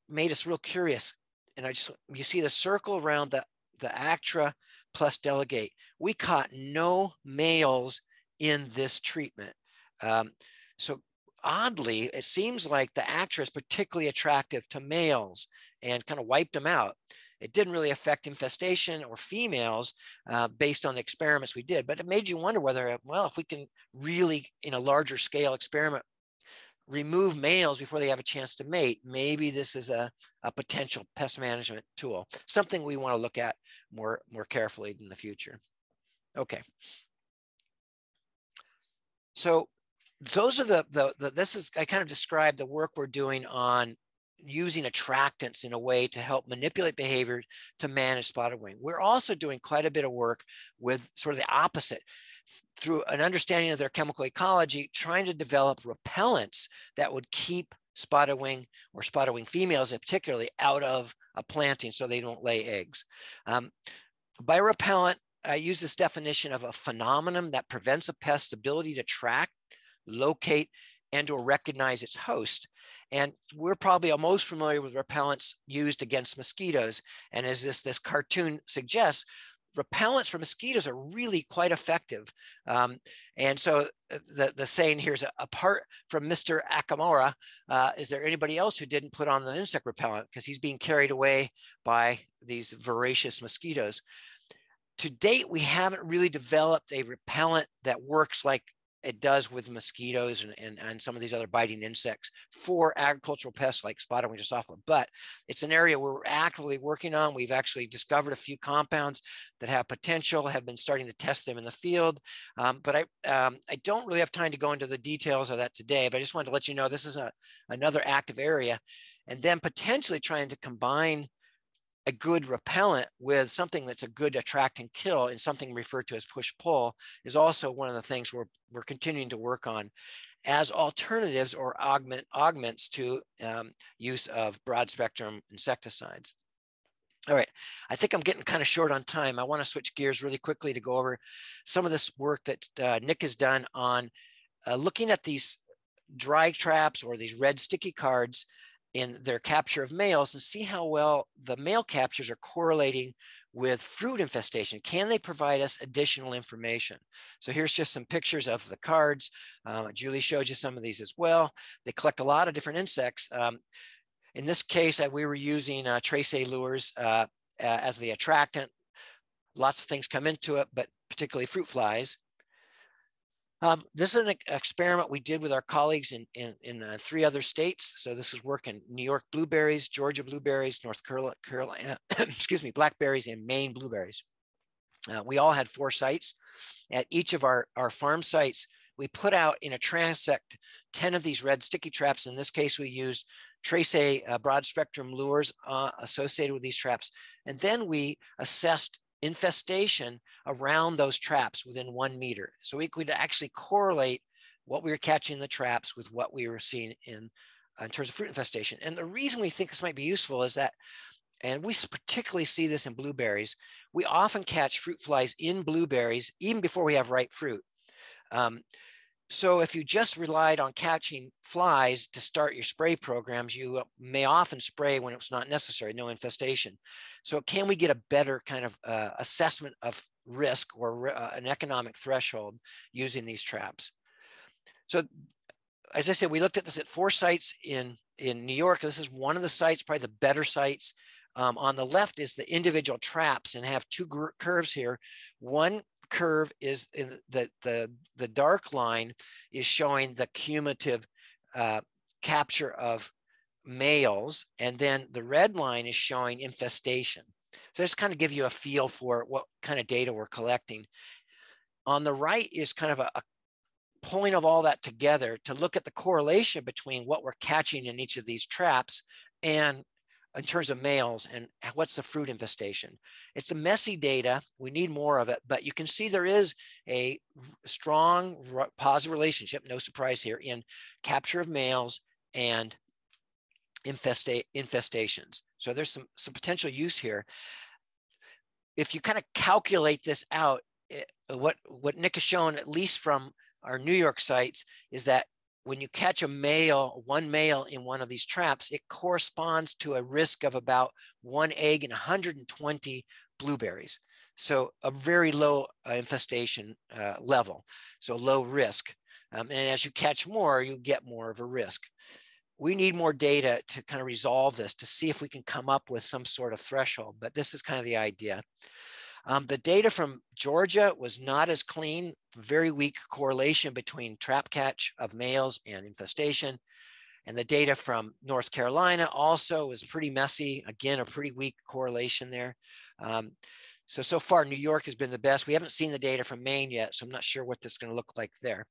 made us real curious. And I just, you see the circle around the, the ACTRA plus delegate. We caught no males in this treatment. Um, so oddly, it seems like the ACTRA is particularly attractive to males and kind of wiped them out. It didn't really affect infestation or females uh, based on the experiments we did, but it made you wonder whether, well, if we can really, in a larger scale experiment, remove males before they have a chance to mate, maybe this is a, a potential pest management tool, something we want to look at more, more carefully in the future. Okay. So those are the, the, the, this is, I kind of described the work we're doing on using attractants in a way to help manipulate behavior to manage spotted wing. We're also doing quite a bit of work with sort of the opposite through an understanding of their chemical ecology, trying to develop repellents that would keep spotted wing or spotted wing females particularly out of a planting so they don't lay eggs. Um, biorepellent, I use this definition of a phenomenon that prevents a pest's ability to track, locate, and or recognize its host. And we're probably most familiar with repellents used against mosquitoes. And as this, this cartoon suggests, repellents for mosquitoes are really quite effective. Um, and so uh, the, the saying here is apart from Mr. Akamora, uh, is there anybody else who didn't put on the insect repellent because he's being carried away by these voracious mosquitoes? To date, we haven't really developed a repellent that works like it does with mosquitoes and, and, and some of these other biting insects for agricultural pests like spotted wing Drosophila. But it's an area we're actively working on. We've actually discovered a few compounds that have potential, have been starting to test them in the field. Um, but I, um, I don't really have time to go into the details of that today, but I just wanted to let you know this is a, another active area. And then potentially trying to combine a good repellent with something that's a good attract and kill and something referred to as push pull is also one of the things we're, we're continuing to work on as alternatives or augment augments to um, use of broad spectrum insecticides. All right, I think I'm getting kind of short on time. I want to switch gears really quickly to go over some of this work that uh, Nick has done on uh, looking at these dry traps or these red sticky cards in their capture of males and see how well the male captures are correlating with fruit infestation. Can they provide us additional information? So here's just some pictures of the cards. Uh, Julie showed you some of these as well. They collect a lot of different insects. Um, in this case, uh, we were using uh, Trécé lures uh, as the attractant. Lots of things come into it, but particularly fruit flies. Um, this is an experiment we did with our colleagues in, in, in uh, three other states. So this is work in New York blueberries, Georgia blueberries, North Carolina, (coughs) excuse me, blackberries, and Maine blueberries. Uh, we all had four sites. At each of our, our farm sites, we put out in a transect 10 of these red sticky traps. In this case, we used Trécé uh, broad spectrum lures uh, associated with these traps. And then we assessed infestation around those traps within one meter. So we could actually correlate what we were catching in the traps with what we were seeing in, uh, in terms of fruit infestation. And the reason we think this might be useful is that, and we particularly see this in blueberries, we often catch fruit flies in blueberries even before we have ripe fruit. Um, so if you just relied on catching flies to start your spray programs, you may often spray when it's not necessary, no infestation. So can we get a better kind of uh, assessment of risk or uh, an economic threshold using these traps? So as I said, we looked at this at four sites in, in New York. This is one of the sites, probably the better sites. Um, on the left is the individual traps and have two curves here. One curve is in the, the, the dark line is showing the cumulative uh, capture of males. And then the red line is showing infestation. So just kind of give you a feel for what kind of data we're collecting. On the right is kind of a, a pulling of all that together to look at the correlation between what we're catching in each of these traps and in terms of males and what's the fruit infestation. It's a messy data. We need more of it, but you can see there is a strong positive relationship, no surprise here, in capture of males and infesta infestations. So there's some, some potential use here. If you kind of calculate this out, it, what, what Nick has shown, at least from our New York sites, is that when you catch a male, one male in one of these traps, it corresponds to a risk of about one egg in 120 blueberries. So a very low uh, infestation uh, level, so low risk. Um, and as you catch more, you get more of a risk. We need more data to kind of resolve this to see if we can come up with some sort of threshold, but this is kind of the idea. Um, the data from Georgia was not as clean, very weak correlation between trap catch of males and infestation. And the data from North Carolina also was pretty messy. Again, a pretty weak correlation there. Um, so, so far, New York has been the best. We haven't seen the data from Maine yet, so I'm not sure what this is going to look like there.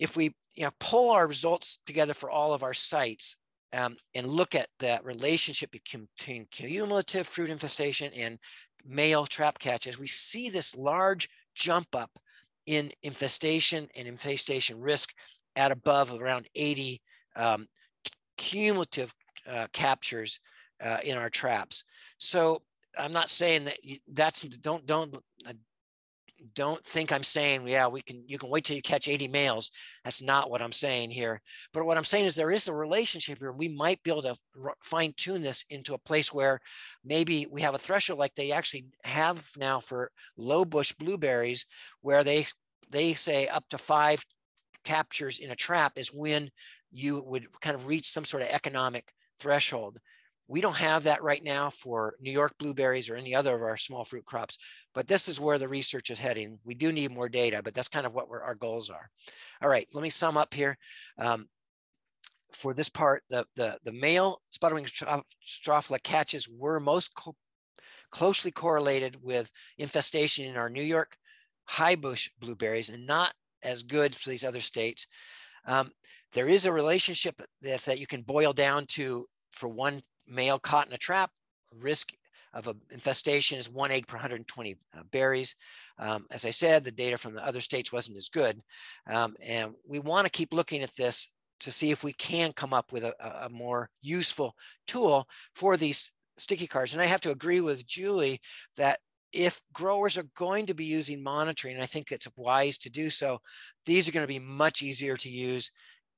If we you know, pull our results together for all of our sites, um, and look at that relationship between cumulative fruit infestation and male trap catches, we see this large jump up in infestation and infestation risk at above around 80 um, cumulative uh, captures uh, in our traps. So I'm not saying that you, that's don't don't don't think I'm saying, yeah, we can, you can wait till you catch 80 males. That's not what I'm saying here. But what I'm saying is there is a relationship here. We might be able to fine tune this into a place where maybe we have a threshold like they actually have now for low bush blueberries, where they, they say up to five captures in a trap is when you would kind of reach some sort of economic threshold. We don't have that right now for New York blueberries or any other of our small fruit crops, but this is where the research is heading. We do need more data, but that's kind of what our goals are. All right, let me sum up here. Um, for this part, the, the, the male spotted wing Drosophila catches were most co closely correlated with infestation in our New York high bush blueberries and not as good for these other states. Um, there is a relationship that, that you can boil down to for one male caught in a trap, risk of an infestation is one egg per 120 uh, berries. Um, as I said, the data from the other states wasn't as good. Um, and we want to keep looking at this to see if we can come up with a, a more useful tool for these sticky cards. And I have to agree with Julie that if growers are going to be using monitoring, I think it's wise to do so, these are going to be much easier to use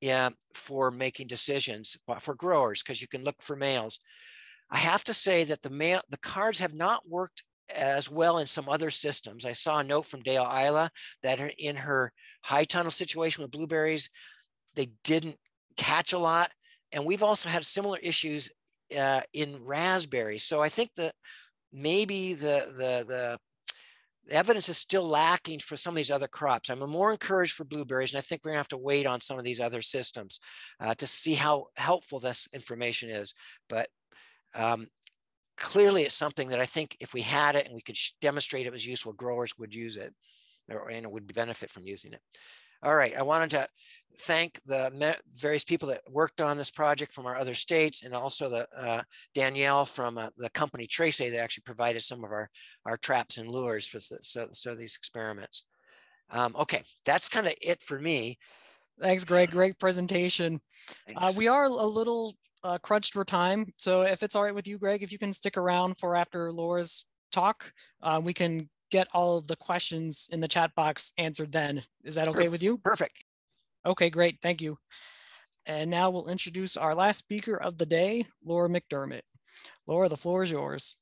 yeah, for making decisions for growers because you can look for males. I have to say that the male the cards have not worked as well in some other systems. I saw a note from Dale-Ila that in her high tunnel situation with blueberries, they didn't catch a lot. And we've also had similar issues uh, in raspberries. So I think that maybe the, the the evidence is still lacking for some of these other crops. I'm more encouraged for blueberries, and I think we're gonna have to wait on some of these other systems uh, to see how helpful this information is. But um, clearly it's something that I think if we had it and we could demonstrate it was useful, growers would use it or, and would benefit from using it. All right, I wanted to thank the various people that worked on this project from our other states and also the uh, Danielle from uh, the company Trécé that actually provided some of our, our traps and lures for so, so these experiments. Um, okay, that's kind of it for me. Thanks, Greg. Great presentation. Uh, we are a little uh, crunched for time. So if it's all right with you, Greg, if you can stick around for after Laura's talk, uh, we can get all of the questions in the chat box answered then. Is that okay with you? Perfect. Okay, great. Thank you. And now we'll introduce our last speaker of the day, Laura McDermott. Laura, the floor is yours.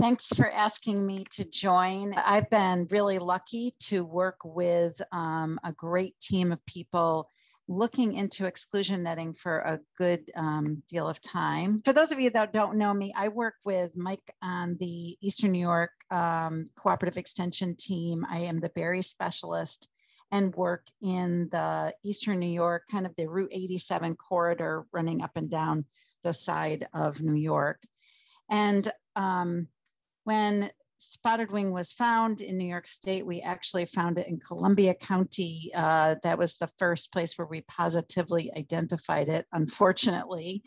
Thanks for asking me to join. I've been really lucky to work with um, a great team of people looking into exclusion netting for a good um, deal of time. For those of you that don't know me, I work with Mike on the Eastern New York um, Cooperative Extension team. I am the berry specialist and work in the Eastern New York, kind of the Route 87 corridor running up and down the side of New York. And um, when spotted wing was found in New York State. We actually found it in Columbia County. Uh, that was the first place where we positively identified it, unfortunately.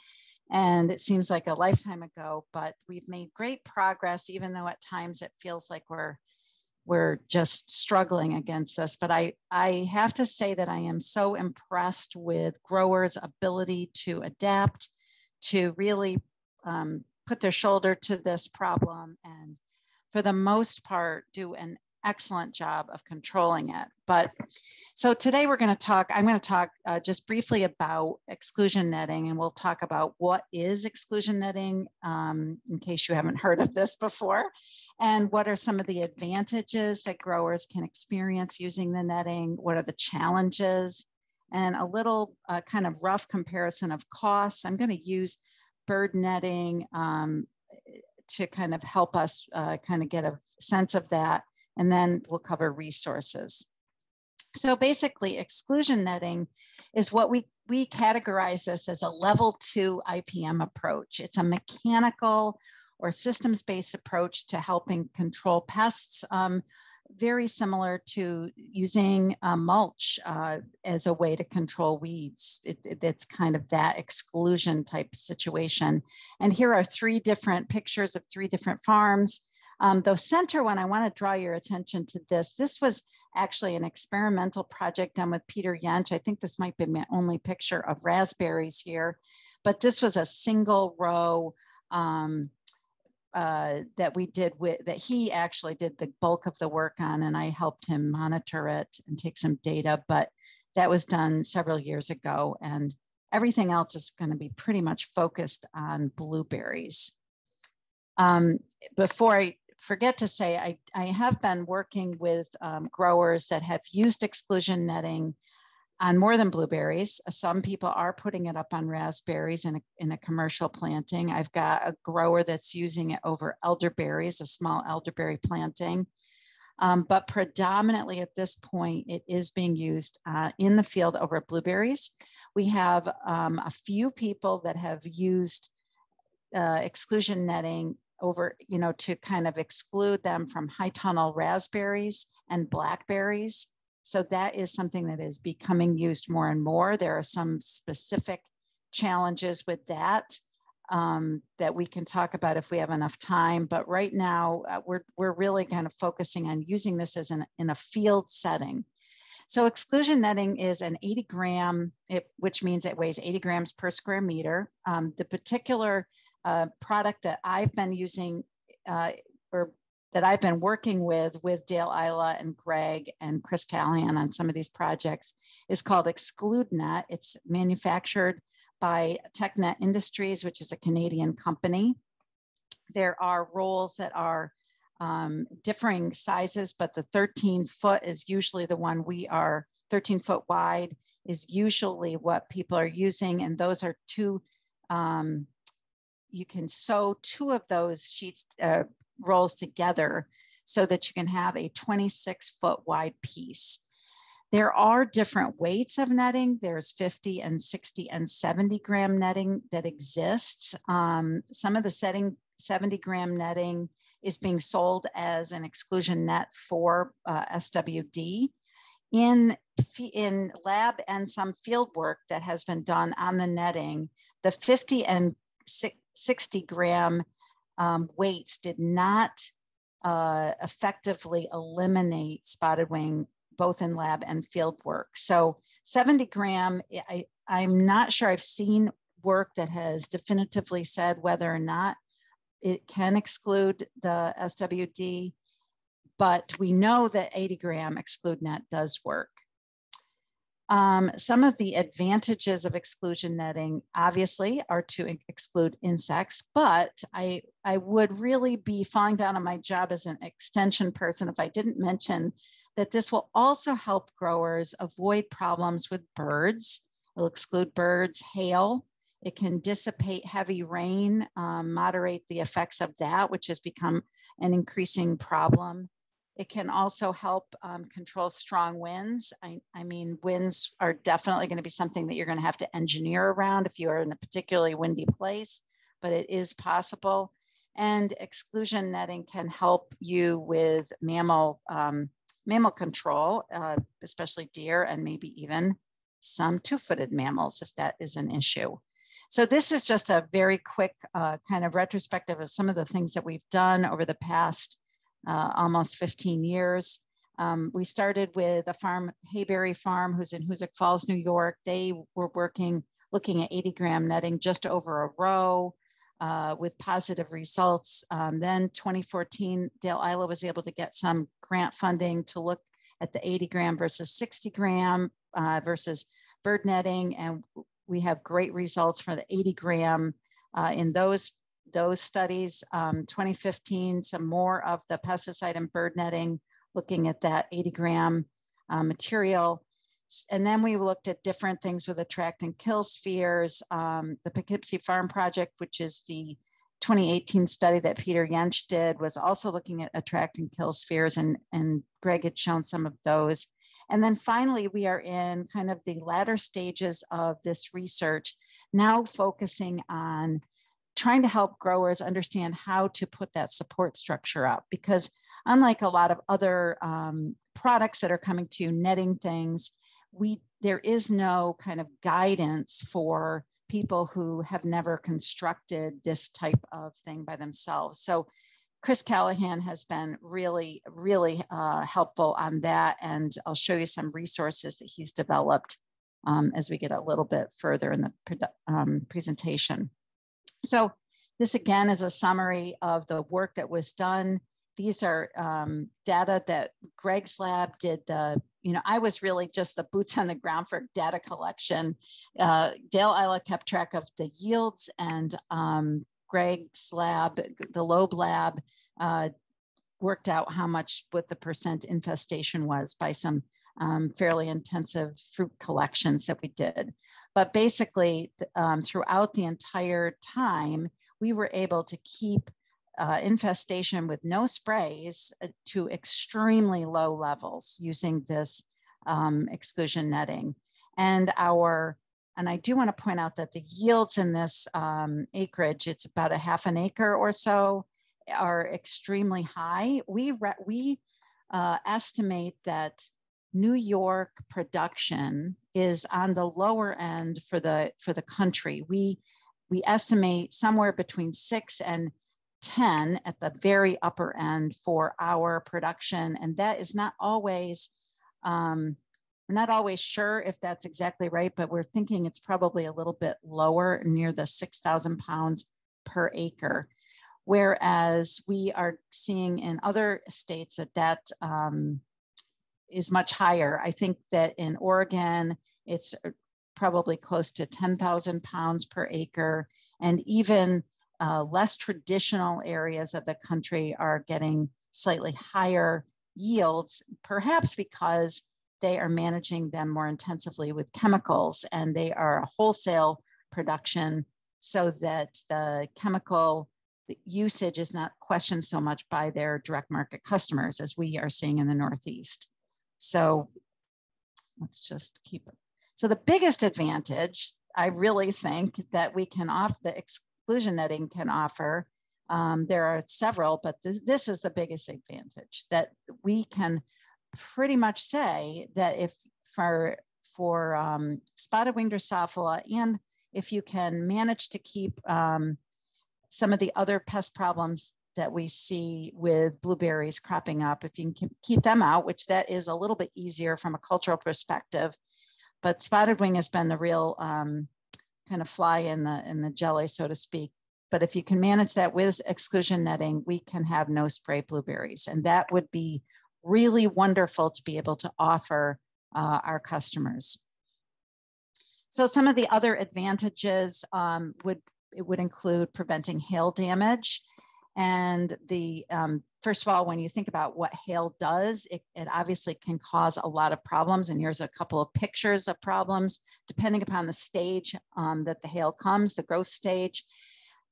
And it seems like a lifetime ago, but we've made great progress, even though at times it feels like we're we're just struggling against this. But I, I have to say that I am so impressed with growers' ability to adapt, to really um, put their shoulder to this problem and for the most part, do an excellent job of controlling it. But so today we're going to talk, I'm going to talk uh, just briefly about exclusion netting and we'll talk about what is exclusion netting um, in case you haven't heard of this before and what are some of the advantages that growers can experience using the netting, what are the challenges and a little uh, kind of rough comparison of costs. I'm going to use bird netting um, to kind of help us uh, kind of get a sense of that and then we'll cover resources. So basically exclusion netting is what we, we categorize this as a level two IPM approach. It's a mechanical or systems-based approach to helping control pests, um, very similar to using uh, mulch uh, as a way to control weeds. It, it, it's kind of that exclusion type situation. And here are three different pictures of three different farms. Um, the center one, I want to draw your attention to this. This was actually an experimental project done with Peter Jentzsch. I think this might be my only picture of raspberries here, but this was a single row um, uh, that we did with, that he actually did the bulk of the work on and I helped him monitor it and take some data, but that was done several years ago and everything else is gonna be pretty much focused on blueberries. Um, before I forget to say, I, I have been working with um, growers that have used exclusion netting on more than blueberries. Some people are putting it up on raspberries in a, in a commercial planting. I've got a grower that's using it over elderberries, a small elderberry planting. Um, but predominantly at this point, it is being used uh, in the field over blueberries. We have um, a few people that have used uh, exclusion netting over, you know, to kind of exclude them from high tunnel raspberries and blackberries. So that is something that is becoming used more and more. There are some specific challenges with that um, that we can talk about if we have enough time. But right now, uh, we're, we're really kind of focusing on using this as an, in a field setting. So exclusion netting is an 80 gram, it, which means it weighs 80 grams per square meter. Um, the particular uh, product that I've been using uh, or that I've been working with with Dale-Ila and Greg and Chris Callahan on some of these projects is called ExcludeNet. It's manufactured by Tek-Knit Industries, which is a Canadian company. There are rolls that are um, differing sizes, but the 13 foot is usually the one we are 13 foot wide is usually what people are using. And those are two um, you can sew two of those sheets uh, rolls together so that you can have a 26 foot wide piece. There are different weights of netting. There's 50 and 60 and 70 gram netting that exists. Um, some of the setting 70 gram netting is being sold as an exclusion net for uh, SWD. In, in lab and some field work that has been done on the netting, the 50 and 60 gram um, weights did not uh, effectively eliminate spotted wing both in lab and field work. So 70 gram, I, I'm not sure I've seen work that has definitively said whether or not it can exclude the SWD, but we know that 80 gram exclude net does work. Um, some of the advantages of exclusion netting obviously are to exclude insects, but I, I would really be falling down on my job as an extension person if I didn't mention that this will also help growers avoid problems with birds. It'll exclude birds, hail. It can dissipate heavy rain, um, moderate the effects of that, which has become an increasing problem. It can also help um, control strong winds. I, I mean, winds are definitely going to be something that you're going to have to engineer around if you are in a particularly windy place, but it is possible. And exclusion netting can help you with mammal, um, mammal control, uh, especially deer and maybe even some two-footed mammals if that is an issue. So this is just a very quick uh, kind of retrospective of some of the things that we've done over the past uh, almost 15 years. Um, we started with a farm, Hayberry Farm, who's in Hoosick Falls, New York. They were working, looking at 80 gram netting just over a row. uh, with positive results. Um, then 2014, Dale-Ila was able to get some grant funding to look at the 80 gram versus 60 gram uh, versus bird netting. And we have great results for the 80 gram uh, in those, those studies. Um, 2015, some more of the pesticide and bird netting, looking at that 80 gram uh, material. And then we looked at different things with attract and kill spheres. Um, the Poughkeepsie Farm Project, which is the 2018 study that Peter Jentzsch did, was also looking at attract and kill spheres, and, and Greg had shown some of those. And then finally, we are in kind of the latter stages of this research, now focusing on trying to help growers understand how to put that support structure up. Because unlike a lot of other um, products that are coming to netting things, we there is no kind of guidance for people who have never constructed this type of thing by themselves. So Chris Callahan has been really, really uh, helpful on that. And I'll show you some resources that he's developed um, as we get a little bit further in the um, presentation. So this again is a summary of the work that was done. These are um, data that Greg's lab did the, you know, I was really just the boots on the ground for data collection. Uh, Dale-Ila kept track of the yields and um, Greg's lab, the Loeb lab, uh, worked out how much what the percent infestation was by some um, fairly intensive fruit collections that we did. But basically, um, throughout the entire time, we were able to keep uh, infestation with no sprays uh, to extremely low levels using this um, exclusion netting. And our and I do want to point out that the yields in this um, acreage, it's about a half an acre or so, are extremely high. We, we uh, estimate that New York production is on the lower end for the, for the country. We, we estimate somewhere between six and 10 at the very upper end for our production. And that is not always um, we're not always sure if that's exactly right, but we're thinking it's probably a little bit lower, near the 6,000 pounds per acre. Whereas we are seeing in other states that that um, is much higher. I think that in Oregon, it's uh, probably close to 10,000 pounds per acre. And even uh, less traditional areas of the country are getting slightly higher yields, perhaps because they are managing them more intensively with chemicals and they are a wholesale production so that the chemical usage is not questioned so much by their direct market customers as we are seeing in the Northeast. So let's just keep it. So the biggest advantage I really think that we can offer, the exclusion netting can offer, um, there are several, but this, this is the biggest advantage that we can pretty much say that if for for um, spotted wing Drosophila and if you can manage to keep um, some of the other pest problems that we see with blueberries cropping up, if you can keep them out, which that is a little bit easier from a cultural perspective, but spotted wing has been the real um, kind of fly in the in the jelly, so to speak. But if you can manage that with exclusion netting, we can have no spray blueberries, and that would be really wonderful to be able to offer uh, our customers. So some of the other advantages um, would it would include preventing hail damage. And the um, first of all, when you think about what hail does, it, it, obviously can cause a lot of problems. And here's a couple of pictures of problems, depending upon the stage um, that the hail comes, the growth stage.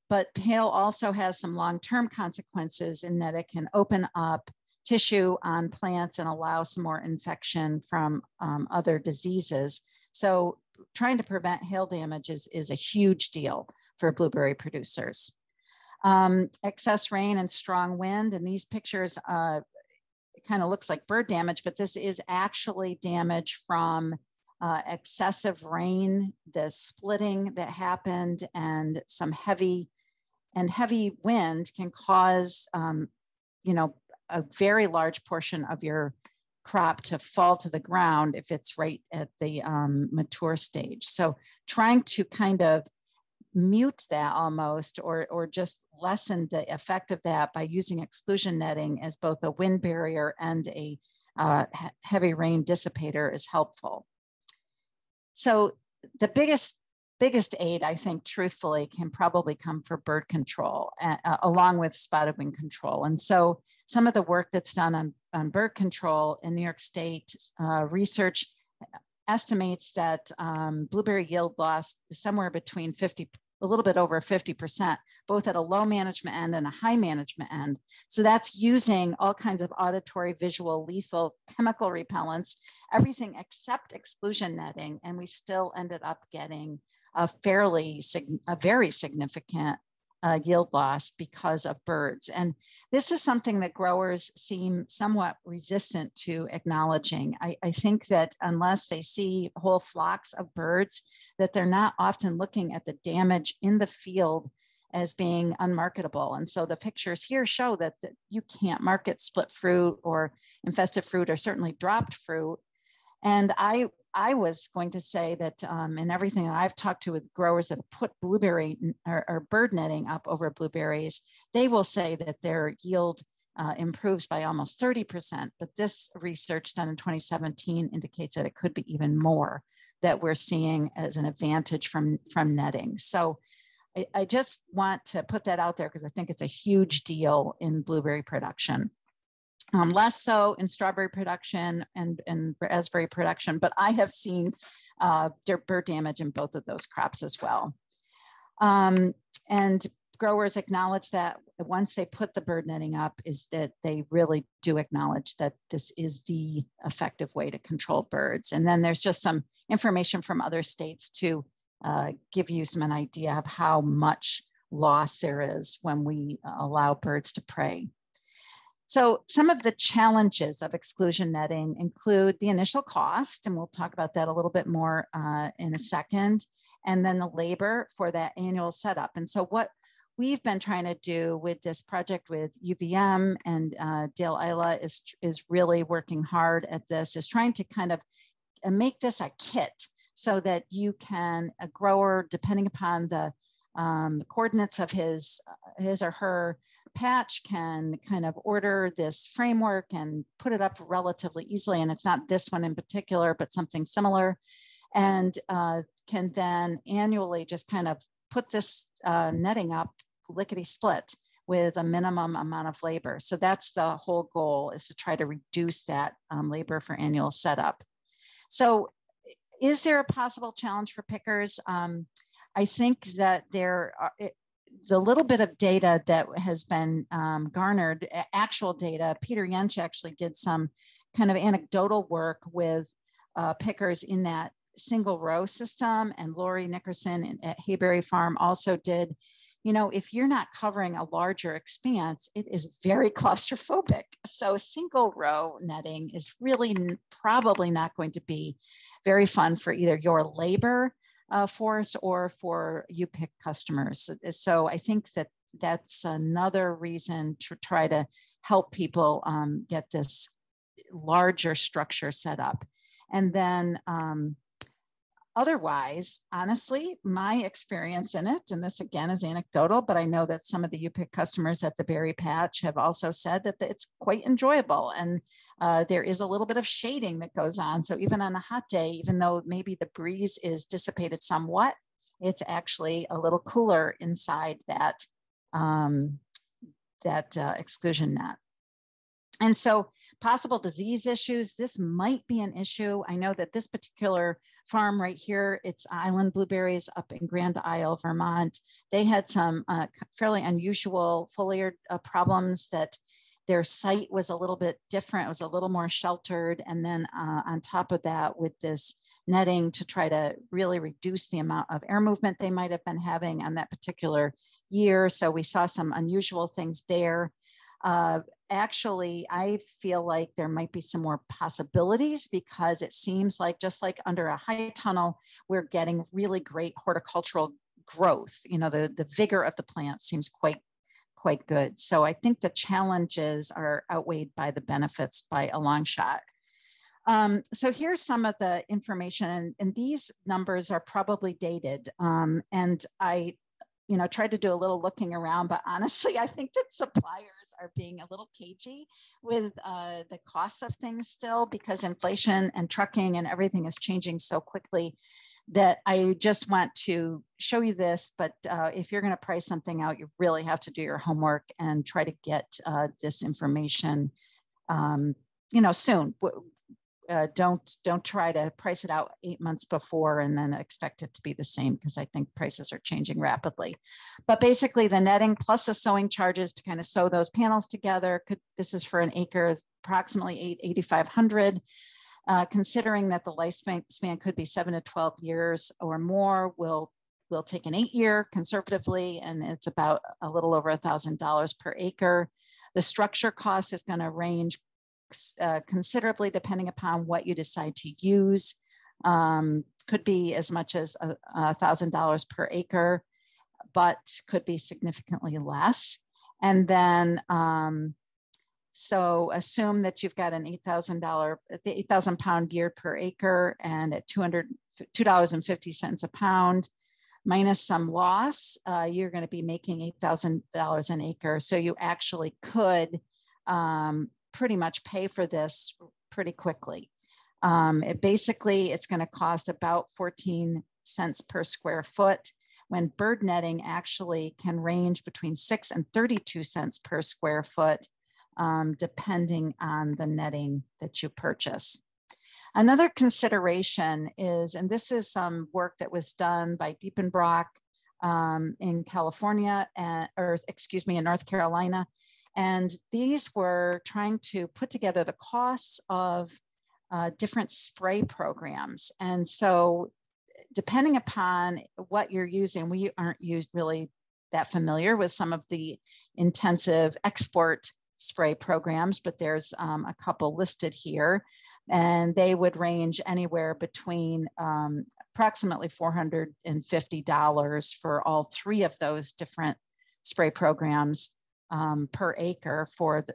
But hail also has some long-term consequences in that it can open up tissue on plants and allow some more infection from um, other diseases. So trying to prevent hail damage is, is a huge deal for blueberry producers. Um, excess rain and strong wind, and these pictures uh, kind of looks like bird damage, but this is actually damage from uh, excessive rain, the splitting that happened, and some heavy and heavy wind can cause, um, you know, a very large portion of your crop to fall to the ground if it's right at the um, mature stage. So trying to kind of mute that almost or, or just lessen the effect of that by using exclusion netting as both a wind barrier and a uh, heavy rain dissipator is helpful. So the biggest biggest aid, I think, truthfully, can probably come for bird control, uh, along with spotted wing control. And so, some of the work that's done on, on bird control in New York State uh, research estimates that um, blueberry yield loss is somewhere between 50 a little bit over 50%, both at a low management end and a high management end. So that's using all kinds of auditory, visual, lethal, chemical repellents, everything except exclusion netting. And we still ended up getting a fairly, a very significant uh, yield loss because of birds. And this is something that growers seem somewhat resistant to acknowledging. I, I, think that unless they see whole flocks of birds, that they're not often looking at the damage in the field as being unmarketable. And so the pictures here show that, that you can't market split fruit or infested fruit or certainly dropped fruit. And I I was going to say that um, in everything that I've talked to with growers that put blueberry or, or, bird netting up over blueberries, they will say that their yield uh, improves by almost 30%. But this research done in 2017 indicates that it could be even more that we're seeing as an advantage from, from netting. So I, I just want to put that out there because I think it's a huge deal in blueberry production um, less so in strawberry production and, and raspberry production, but I have seen uh, bird damage in both of those crops as well. Um, and growers acknowledge that once they put the bird netting up is that they really do acknowledge that this is the effective way to control birds. And then there's just some information from other states to uh, give you some an idea of how much loss there is when we allow birds to prey. So some of the challenges of exclusion netting include the initial cost, and we'll talk about that a little bit more uh, in a second, and then the labor for that annual setup. And so what we've been trying to do with this project with UVM and uh, Dale-Ila is, is really working hard at this, is trying to kind of uh, make this a kit so that you can, a grower, depending upon the um, coordinates of his, uh, his or her patch can kind of order this framework and put it up relatively easily. And it's not this one in particular, but something similar. And uh, can then annually just kind of put this uh, netting up lickety split with a minimum amount of labor. So that's the whole goal is to try to reduce that um, labor for annual setup. So is there a possible challenge for pickers? Um, I think that there are, it, the little bit of data that has been um, garnered, actual data, Peter Jentsch actually did some kind of anecdotal work with uh, pickers in that single row system, and Lori Nickerson at Hayberry Farm also did. You know, if you're not covering a larger expanse, it is very (laughs) claustrophobic. So, single row netting is really probably not going to be very fun for either your labor uh, force or for you pick customers. So I think that that's another reason to try to help people um, get this larger structure set up. And then um, Otherwise, honestly, my experience in it, and this again is anecdotal, but I know that some of the U-pick customers at the Berry Patch have also said that it's quite enjoyable. And uh, there is a little bit of shading that goes on. So even on a hot day, even though maybe the breeze is dissipated somewhat, it's actually a little cooler inside that, um, that uh, exclusion net. And so, possible disease issues, this might be an issue. I know that this particular farm right here, it's Island Blueberries up in Grand Isle, Vermont. They had some uh, fairly unusual foliar uh, problems that their site was a little bit different. It was a little more sheltered. And then uh, on top of that, with this netting to try to really reduce the amount of air movement they might have been having on that particular year. So we saw some unusual things there. Uh, actually, I feel like there might be some more possibilities because it seems like just like under a high tunnel, we're getting really great horticultural growth. You know, the, the vigor of the plant seems quite quite good. So I think the challenges are outweighed by the benefits by a long shot. Um, so here's some of the information, and, and these numbers are probably dated. Um, and I, you know, tried to do a little looking around, but honestly, (laughs) I think that suppliers are being a little cagey with uh, the costs of things still because inflation and trucking and everything is changing so quickly that I just want to show you this. But uh, if you're going to price something out, you really have to do your homework and try to get uh, this information, um, you know, soon uh, don't don't try to price it out eight months before and then expect it to be the same because I think prices are changing rapidly. But basically, the netting plus the sewing charges to kind of sew those panels together. Could this is for an acre, is approximately eight eighty five hundred. Uh, considering that the lifespan span could be seven to 12 years or more, will will take an eight year conservatively, and it's about a little over a thousand dollars per acre. The structure cost is going to range uh, considerably depending upon what you decide to use. Um, could be as much as a thousand dollars per acre, but could be significantly less. And then, um, so assume that you've got an eight thousand dollar, eight thousand pound year per acre, and at two hundred two dollars and fifty cents a pound, minus some loss, uh, you're going to be making eight thousand dollars an acre. So you actually could um, pretty much pay for this pretty quickly. Um, it basically, it's going to cost about 14 cents per square foot when bird netting actually can range between six and 32 cents per square foot, um, depending on the netting that you purchase. Another consideration is, and this is some work that was done by Diepenbrock um, in California, and, or excuse me, in North Carolina, and these were trying to put together the costs of uh, different spray programs. And so, depending upon what you're using, we aren't used really that familiar with some of the intensive export spray programs, but there's um, a couple listed here. And they would range anywhere between um, approximately $450 for all three of those different spray programs um, per acre for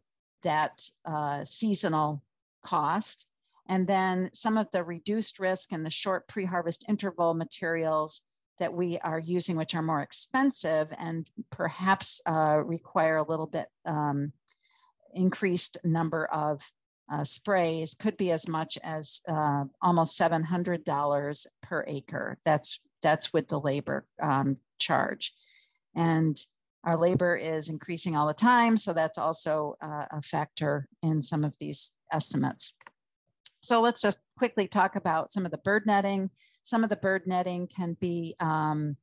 that uh, seasonal cost. And then some of the reduced risk and the short pre-harvest interval materials that we are using, which are more expensive and perhaps uh, require a little bit um, increased number of uh, sprays, could be as much as uh, almost $700 per acre. That's that's with the labor um, charge. And our labor is increasing all the time, so that's also uh, a factor in some of these estimates. So let's just quickly talk about some of the bird netting. Some of the bird netting can be, um,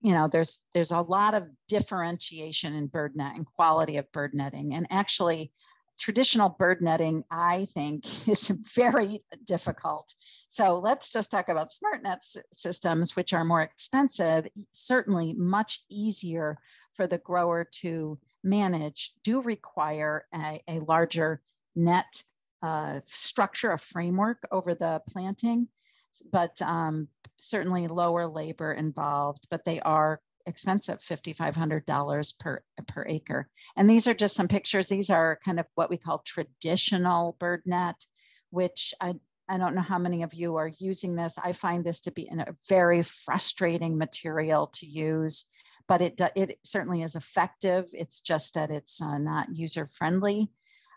you know, there's there's a lot of differentiation in bird net and quality of bird netting, and actually traditional bird netting, I think, (laughs) is very difficult. So let's just talk about smart net systems, which are more expensive, certainly much easier for the grower to manage, do require a, a larger net uh, structure, a framework over the planting, but um, certainly lower labor involved, but they are expensive, $5,500 per, per acre. And these are just some pictures. These are kind of what we call traditional bird net, which I, I don't know how many of you are using this. I find this to be a very frustrating material to use, but it, it certainly is effective. It's just that it's uh, not user friendly.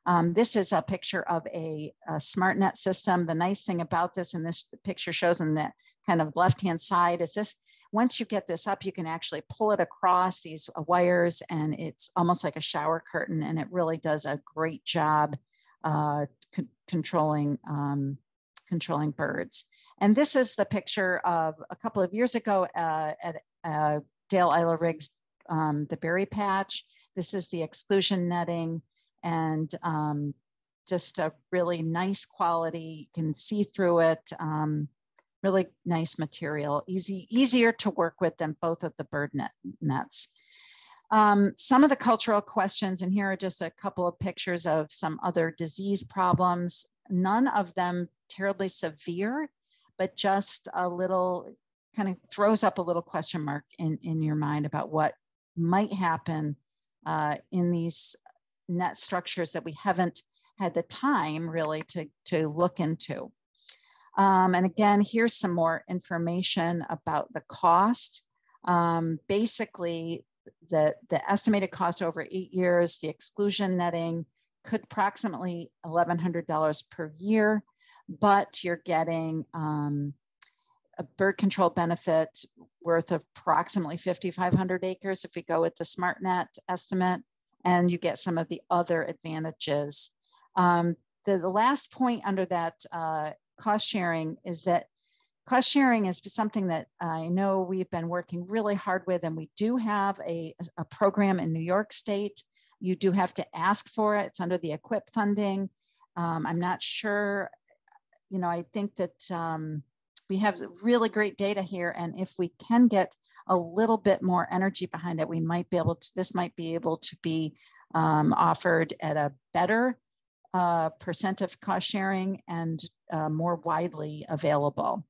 Um, this is a picture of a, a SmartNet system. The nice thing about this, and this picture shows in the kind of left-hand side, is this once you get this up, you can actually pull it across these uh, wires and it's almost like a shower curtain and it really does a great job uh, c- controlling um, controlling birds. And this is the picture of a couple of years ago uh, at uh, Dale-Ila Riggs, um, the berry patch. This is the exclusion netting and um, just a really nice quality. You can see through it. Um, really nice material, easy, easier to work with than both of the bird net nets. Um, some of the cultural questions, and here are just a couple of pictures of some other disease problems, none of them terribly severe, but just a little kind of throws up a little question mark in, in your mind about what might happen uh, in these net structures that we haven't had the time really to, to look into. Um, and again, here's some more information about the cost. Um, basically, the, the estimated cost over eight years, the exclusion netting could approximately $1,100 per year, but you're getting um, a bird control benefit worth of approximately 5,500 acres if we go with the SmartNet estimate, and you get some of the other advantages. Um, the, the, last point under that uh, cost sharing is that cost sharing is something that I know we've been working really hard with, and we do have a, a program in New York State. You do have to ask for it. It's under the EQIP funding. Um, I'm not sure, you know, I think that um, we have really great data here. And if we can get a little bit more energy behind it, we might be able to, this might be able to be um, offered at a better uh, percent of cost sharing and uh, more widely available.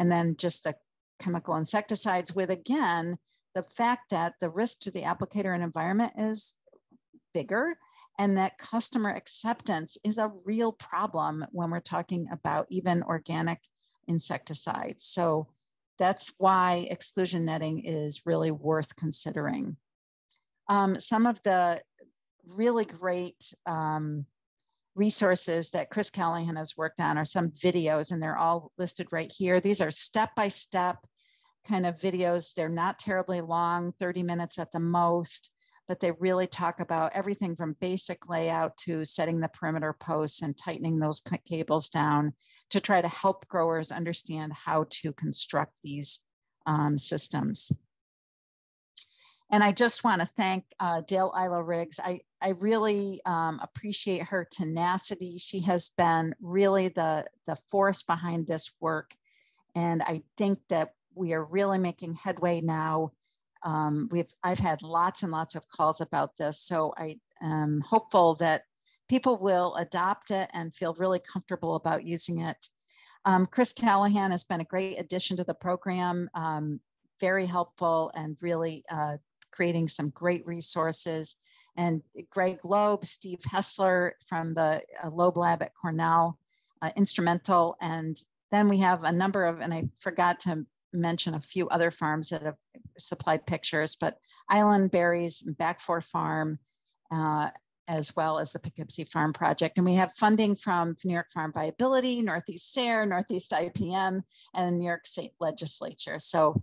And then just the chemical insecticides with, again, the fact that the risk to the applicator and environment is bigger and that customer acceptance is a real problem when we're talking about even organic insecticides. So that's why exclusion netting is really worth considering. Um, some of the really great um, resources that Chris Callahan has worked on are some videos, and they're all listed right here. These are step by step kind of videos. They're not terribly long, 30 minutes at the most, but they really talk about everything from basic layout to setting the perimeter posts and tightening those cables down to try to help growers understand how to construct these um, systems. And I just want to thank uh, Dale-Ila Riggs. I, I really um, appreciate her tenacity. She has been really the, the force behind this work. And I think that we are really making headway now. Um, we've I've had lots and lots of calls about this. So I am hopeful that people will adopt it and feel really comfortable about using it. Um, Chris Callahan has been a great addition to the program, um, very helpful and really uh, creating some great resources. And Greg Loeb, Steve Hesler from the uh, Loeb Lab at Cornell, uh, instrumental. And then we have a number of, and I forgot to mention a few other farms that have supplied pictures, but Island Berries, Backfor Farm, uh, as well as the Poughkeepsie Farm Project. And we have funding from New York Farm Viability, Northeast SARE, Northeast IPM, and New York State Legislature. So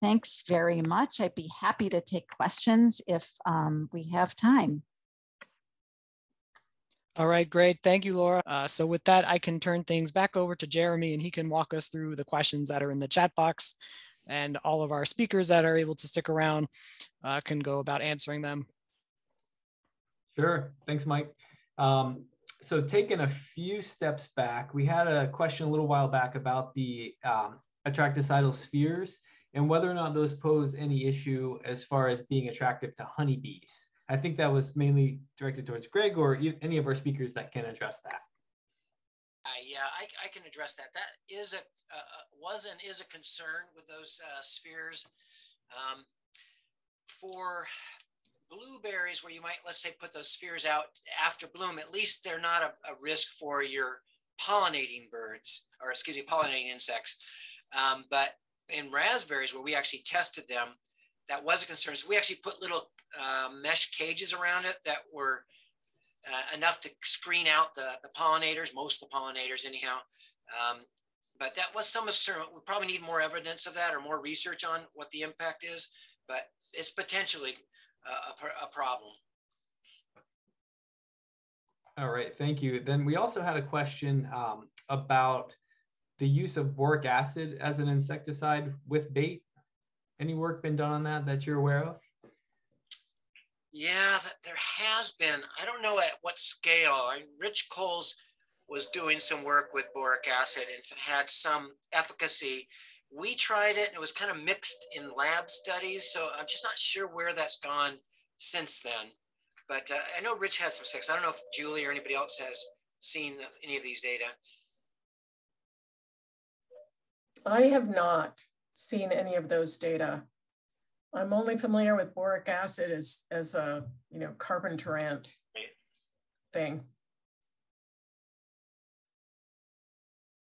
Thanks very much. I'd be happy to take questions if um, we have time. All right, great. Thank you, Laura. Uh, so with that, I can turn things back over to Jeremy and he can walk us through the questions that are in the chat box and all of our speakers that are able to stick around uh, can go about answering them. Sure. Thanks, Mike. Um, so taking a few steps back, we had a question a little while back about the um, attracticidal spheres and whether or not those pose any issue as far as being attractive to honeybees. I think that was mainly directed towards Greg or any of our speakers that can address that. Uh, yeah, I, I, can address that. That is a uh, was and is a concern with those uh, spheres. Um, for blueberries, where you might let's say put those spheres out after bloom, at least they're not a, a risk for your pollinating birds or excuse me, pollinating insects. Um, but in raspberries where we actually tested them, that was a concern. So we actually put little uh, mesh cages around it that were uh, enough to screen out the, the, pollinators, most of the pollinators anyhow. Um, but that was some concern. We probably need more evidence of that or more research on what the impact is, but it's potentially a, a problem. All right, thank you. Then we also had a question um, about the use of boric acid as an insecticide with bait? Any work been done on that that you're aware of? Yeah, there has been. I don't know at what scale. Rich Cowles was doing some work with boric acid and had some efficacy. We tried it and it was kind of mixed in lab studies. So I'm just not sure where that's gone since then. But uh, I know Rich had some success. I don't know if Julie or anybody else has seen any of these data. I have not seen any of those data. I'm only familiar with boric acid as, as a you know carbon torrent thing.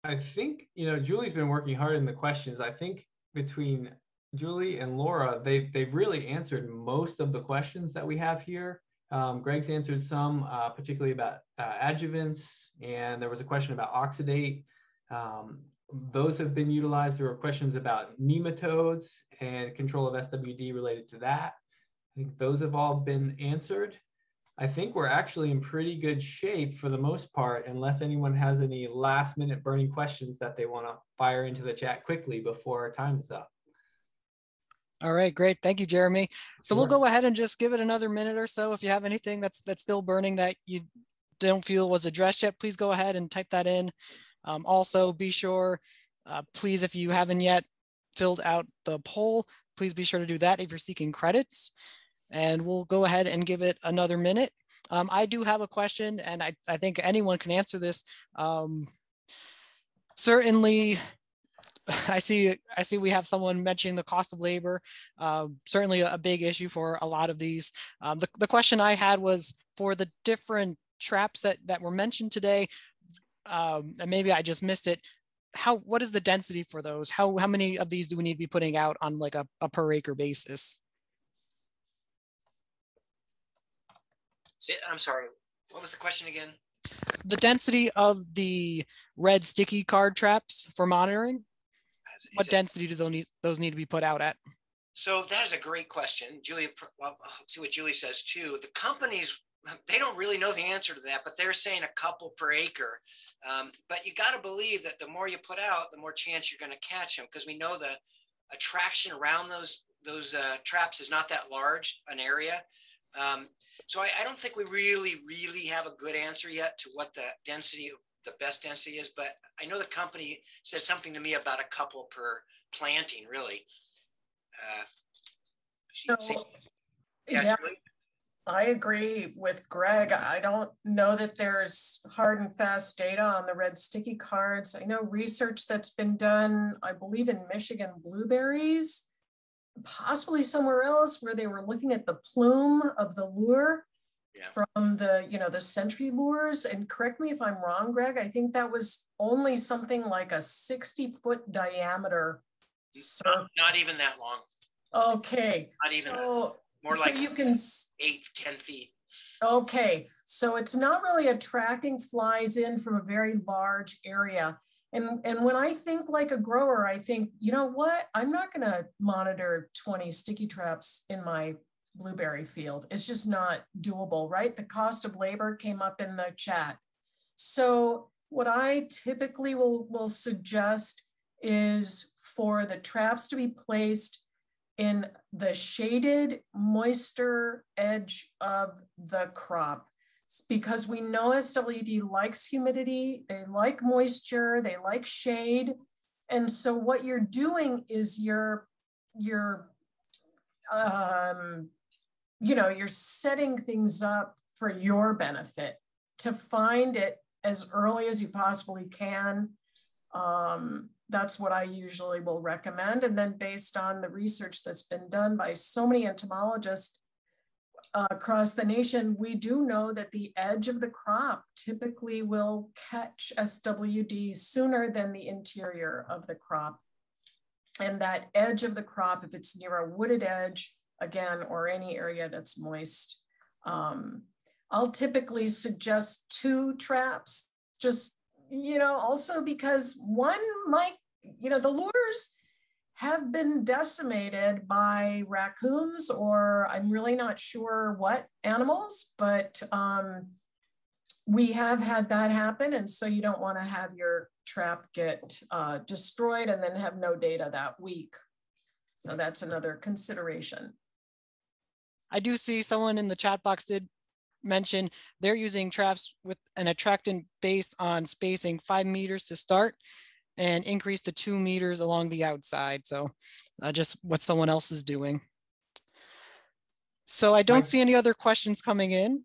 I think you know Julie's been working hard in the questions. I think between Julie and Laura, they they've really answered most of the questions that we have here. Um, Greg's answered some, uh, particularly about uh, adjuvants, and there was a question about oxidate. Um, those have been utilized. There were questions about nematodes and control of SWD related to that. I think those have all been answered. I think we're actually in pretty good shape for the most part, unless anyone has any last minute burning questions that they want to fire into the chat quickly before our time is up. All right, great. Thank you, Jeremy. So sure. we'll go ahead and just give it another minute or so. If you have anything that's that's still burning that you don't feel was addressed yet, please go ahead and type that in. Um, also, be sure, uh, please, if you haven't yet filled out the poll, please be sure to do that if you're seeking credits and we'll go ahead and give it another minute. Um, I do have a question and I, I think anyone can answer this. Um, certainly, (laughs) I see I see we have someone mentioning the cost of labor, uh, certainly a, big issue for a lot of these. Um, the, the question I had was for the different traps that, that were mentioned today, um, and maybe I just missed it, how what is the density for those? How, how many of these do we need to be putting out on like a, a per acre basis? See, I'm sorry. What was the question again? The density of the red sticky card traps for monitoring. Is what it, density do those need, those need to be put out at? So that is a great question. Julie, well, I'll see what Julie says too. The companies, they don't really know the answer to that, but they're saying a couple per acre. Um, but you got to believe that the more you put out, the more chance you're going to catch them because we know the attraction around those those uh, traps is not that large an area. Um, so I, I, don't think we really, really have a good answer yet to what the density, the best density is, but I know the company said something to me about a couple per planting, really. Uh, so, yeah, yeah I agree with Greg. I don't know that there's hard and fast data on the red sticky cards. I know research that's been done, I believe in Michigan blueberries possibly somewhere else where they were looking at the plume of the lure yeah. from the you know the Scentry lures and correct me if i'm wrong greg i think that was only something like a 60 foot diameter not, not even that long okay not even so, more so like you can eight ten feet okay so it's not really attracting flies in from a very large area and, and when I think like a grower, I think, you know what? I'm not going to monitor 20 sticky traps in my blueberry field. It's just not doable, right? The cost of labor came up in the chat. So what I typically will, will suggest is for the traps to be placed in the shaded moisture edge of the crop because we know SWD likes humidity, they like moisture, they like shade. And so what you're doing is you're, you're, um, you know, you're setting things up for your benefit to find it as early as you possibly can. Um, that's what I usually will recommend. And then based on the research that's been done by so many entomologists, uh, across the nation, we do know that the edge of the crop typically will catch SWD sooner than the interior of the crop. And that edge of the crop, if it's near a wooded edge, again, or any area that's moist, um, I'll typically suggest two traps, just, you know, also because one might, you know, the lures have been decimated by raccoons or I'm really not sure what animals, but um, we have had that happen. And so you don't want to have your trap get uh, destroyed and then have no data that week. So that's another consideration. I do see someone in the chat box did mention they're using traps with an attractant based on spacing five meters to start and increase to two meters along the outside. So uh, just what someone else is doing. So I don't Mike, see any other questions coming in.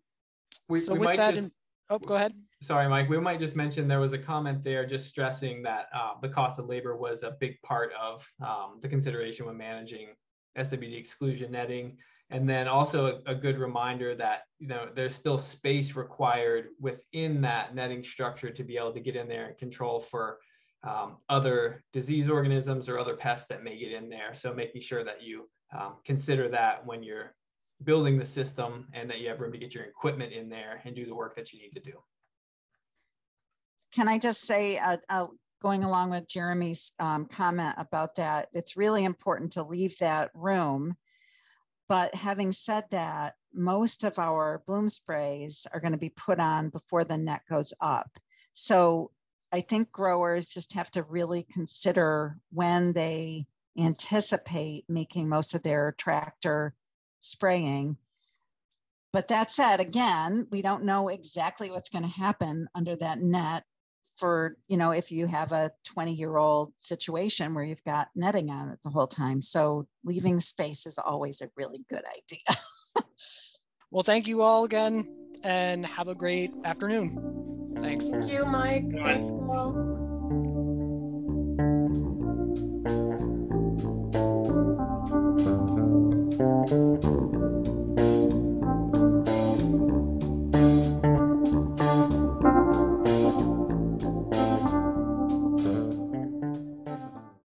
We, so we with that, just, in, oh, go ahead. Sorry, Mike. We might just mention there was a comment there just stressing that uh, the cost of labor was a big part of um, the consideration when managing SWD exclusion netting. And then also a, a good reminder that you know there's still space required within that netting structure to be able to get in there and control for um, other disease organisms or other pests that may get in there. So making sure that you um, consider that when you're building the system and that you have room to get your equipment in there and do the work that you need to do. Can I just say, uh, uh, going along with Jeremy's um, comment about that, it's really important to leave that room. But having said that, most of our bloom sprays are going to be put on before the net goes up. So I think growers just have to really consider when they anticipate making most of their tractor spraying. But that said, again, we don't know exactly what's going to happen under that net for, you know, if you have a 20 year old situation where you've got netting on it the whole time. So leaving space is always a really good idea. (laughs) well, thank you all again and have a great afternoon. Thanks. Thank you, Mike. Thank you all.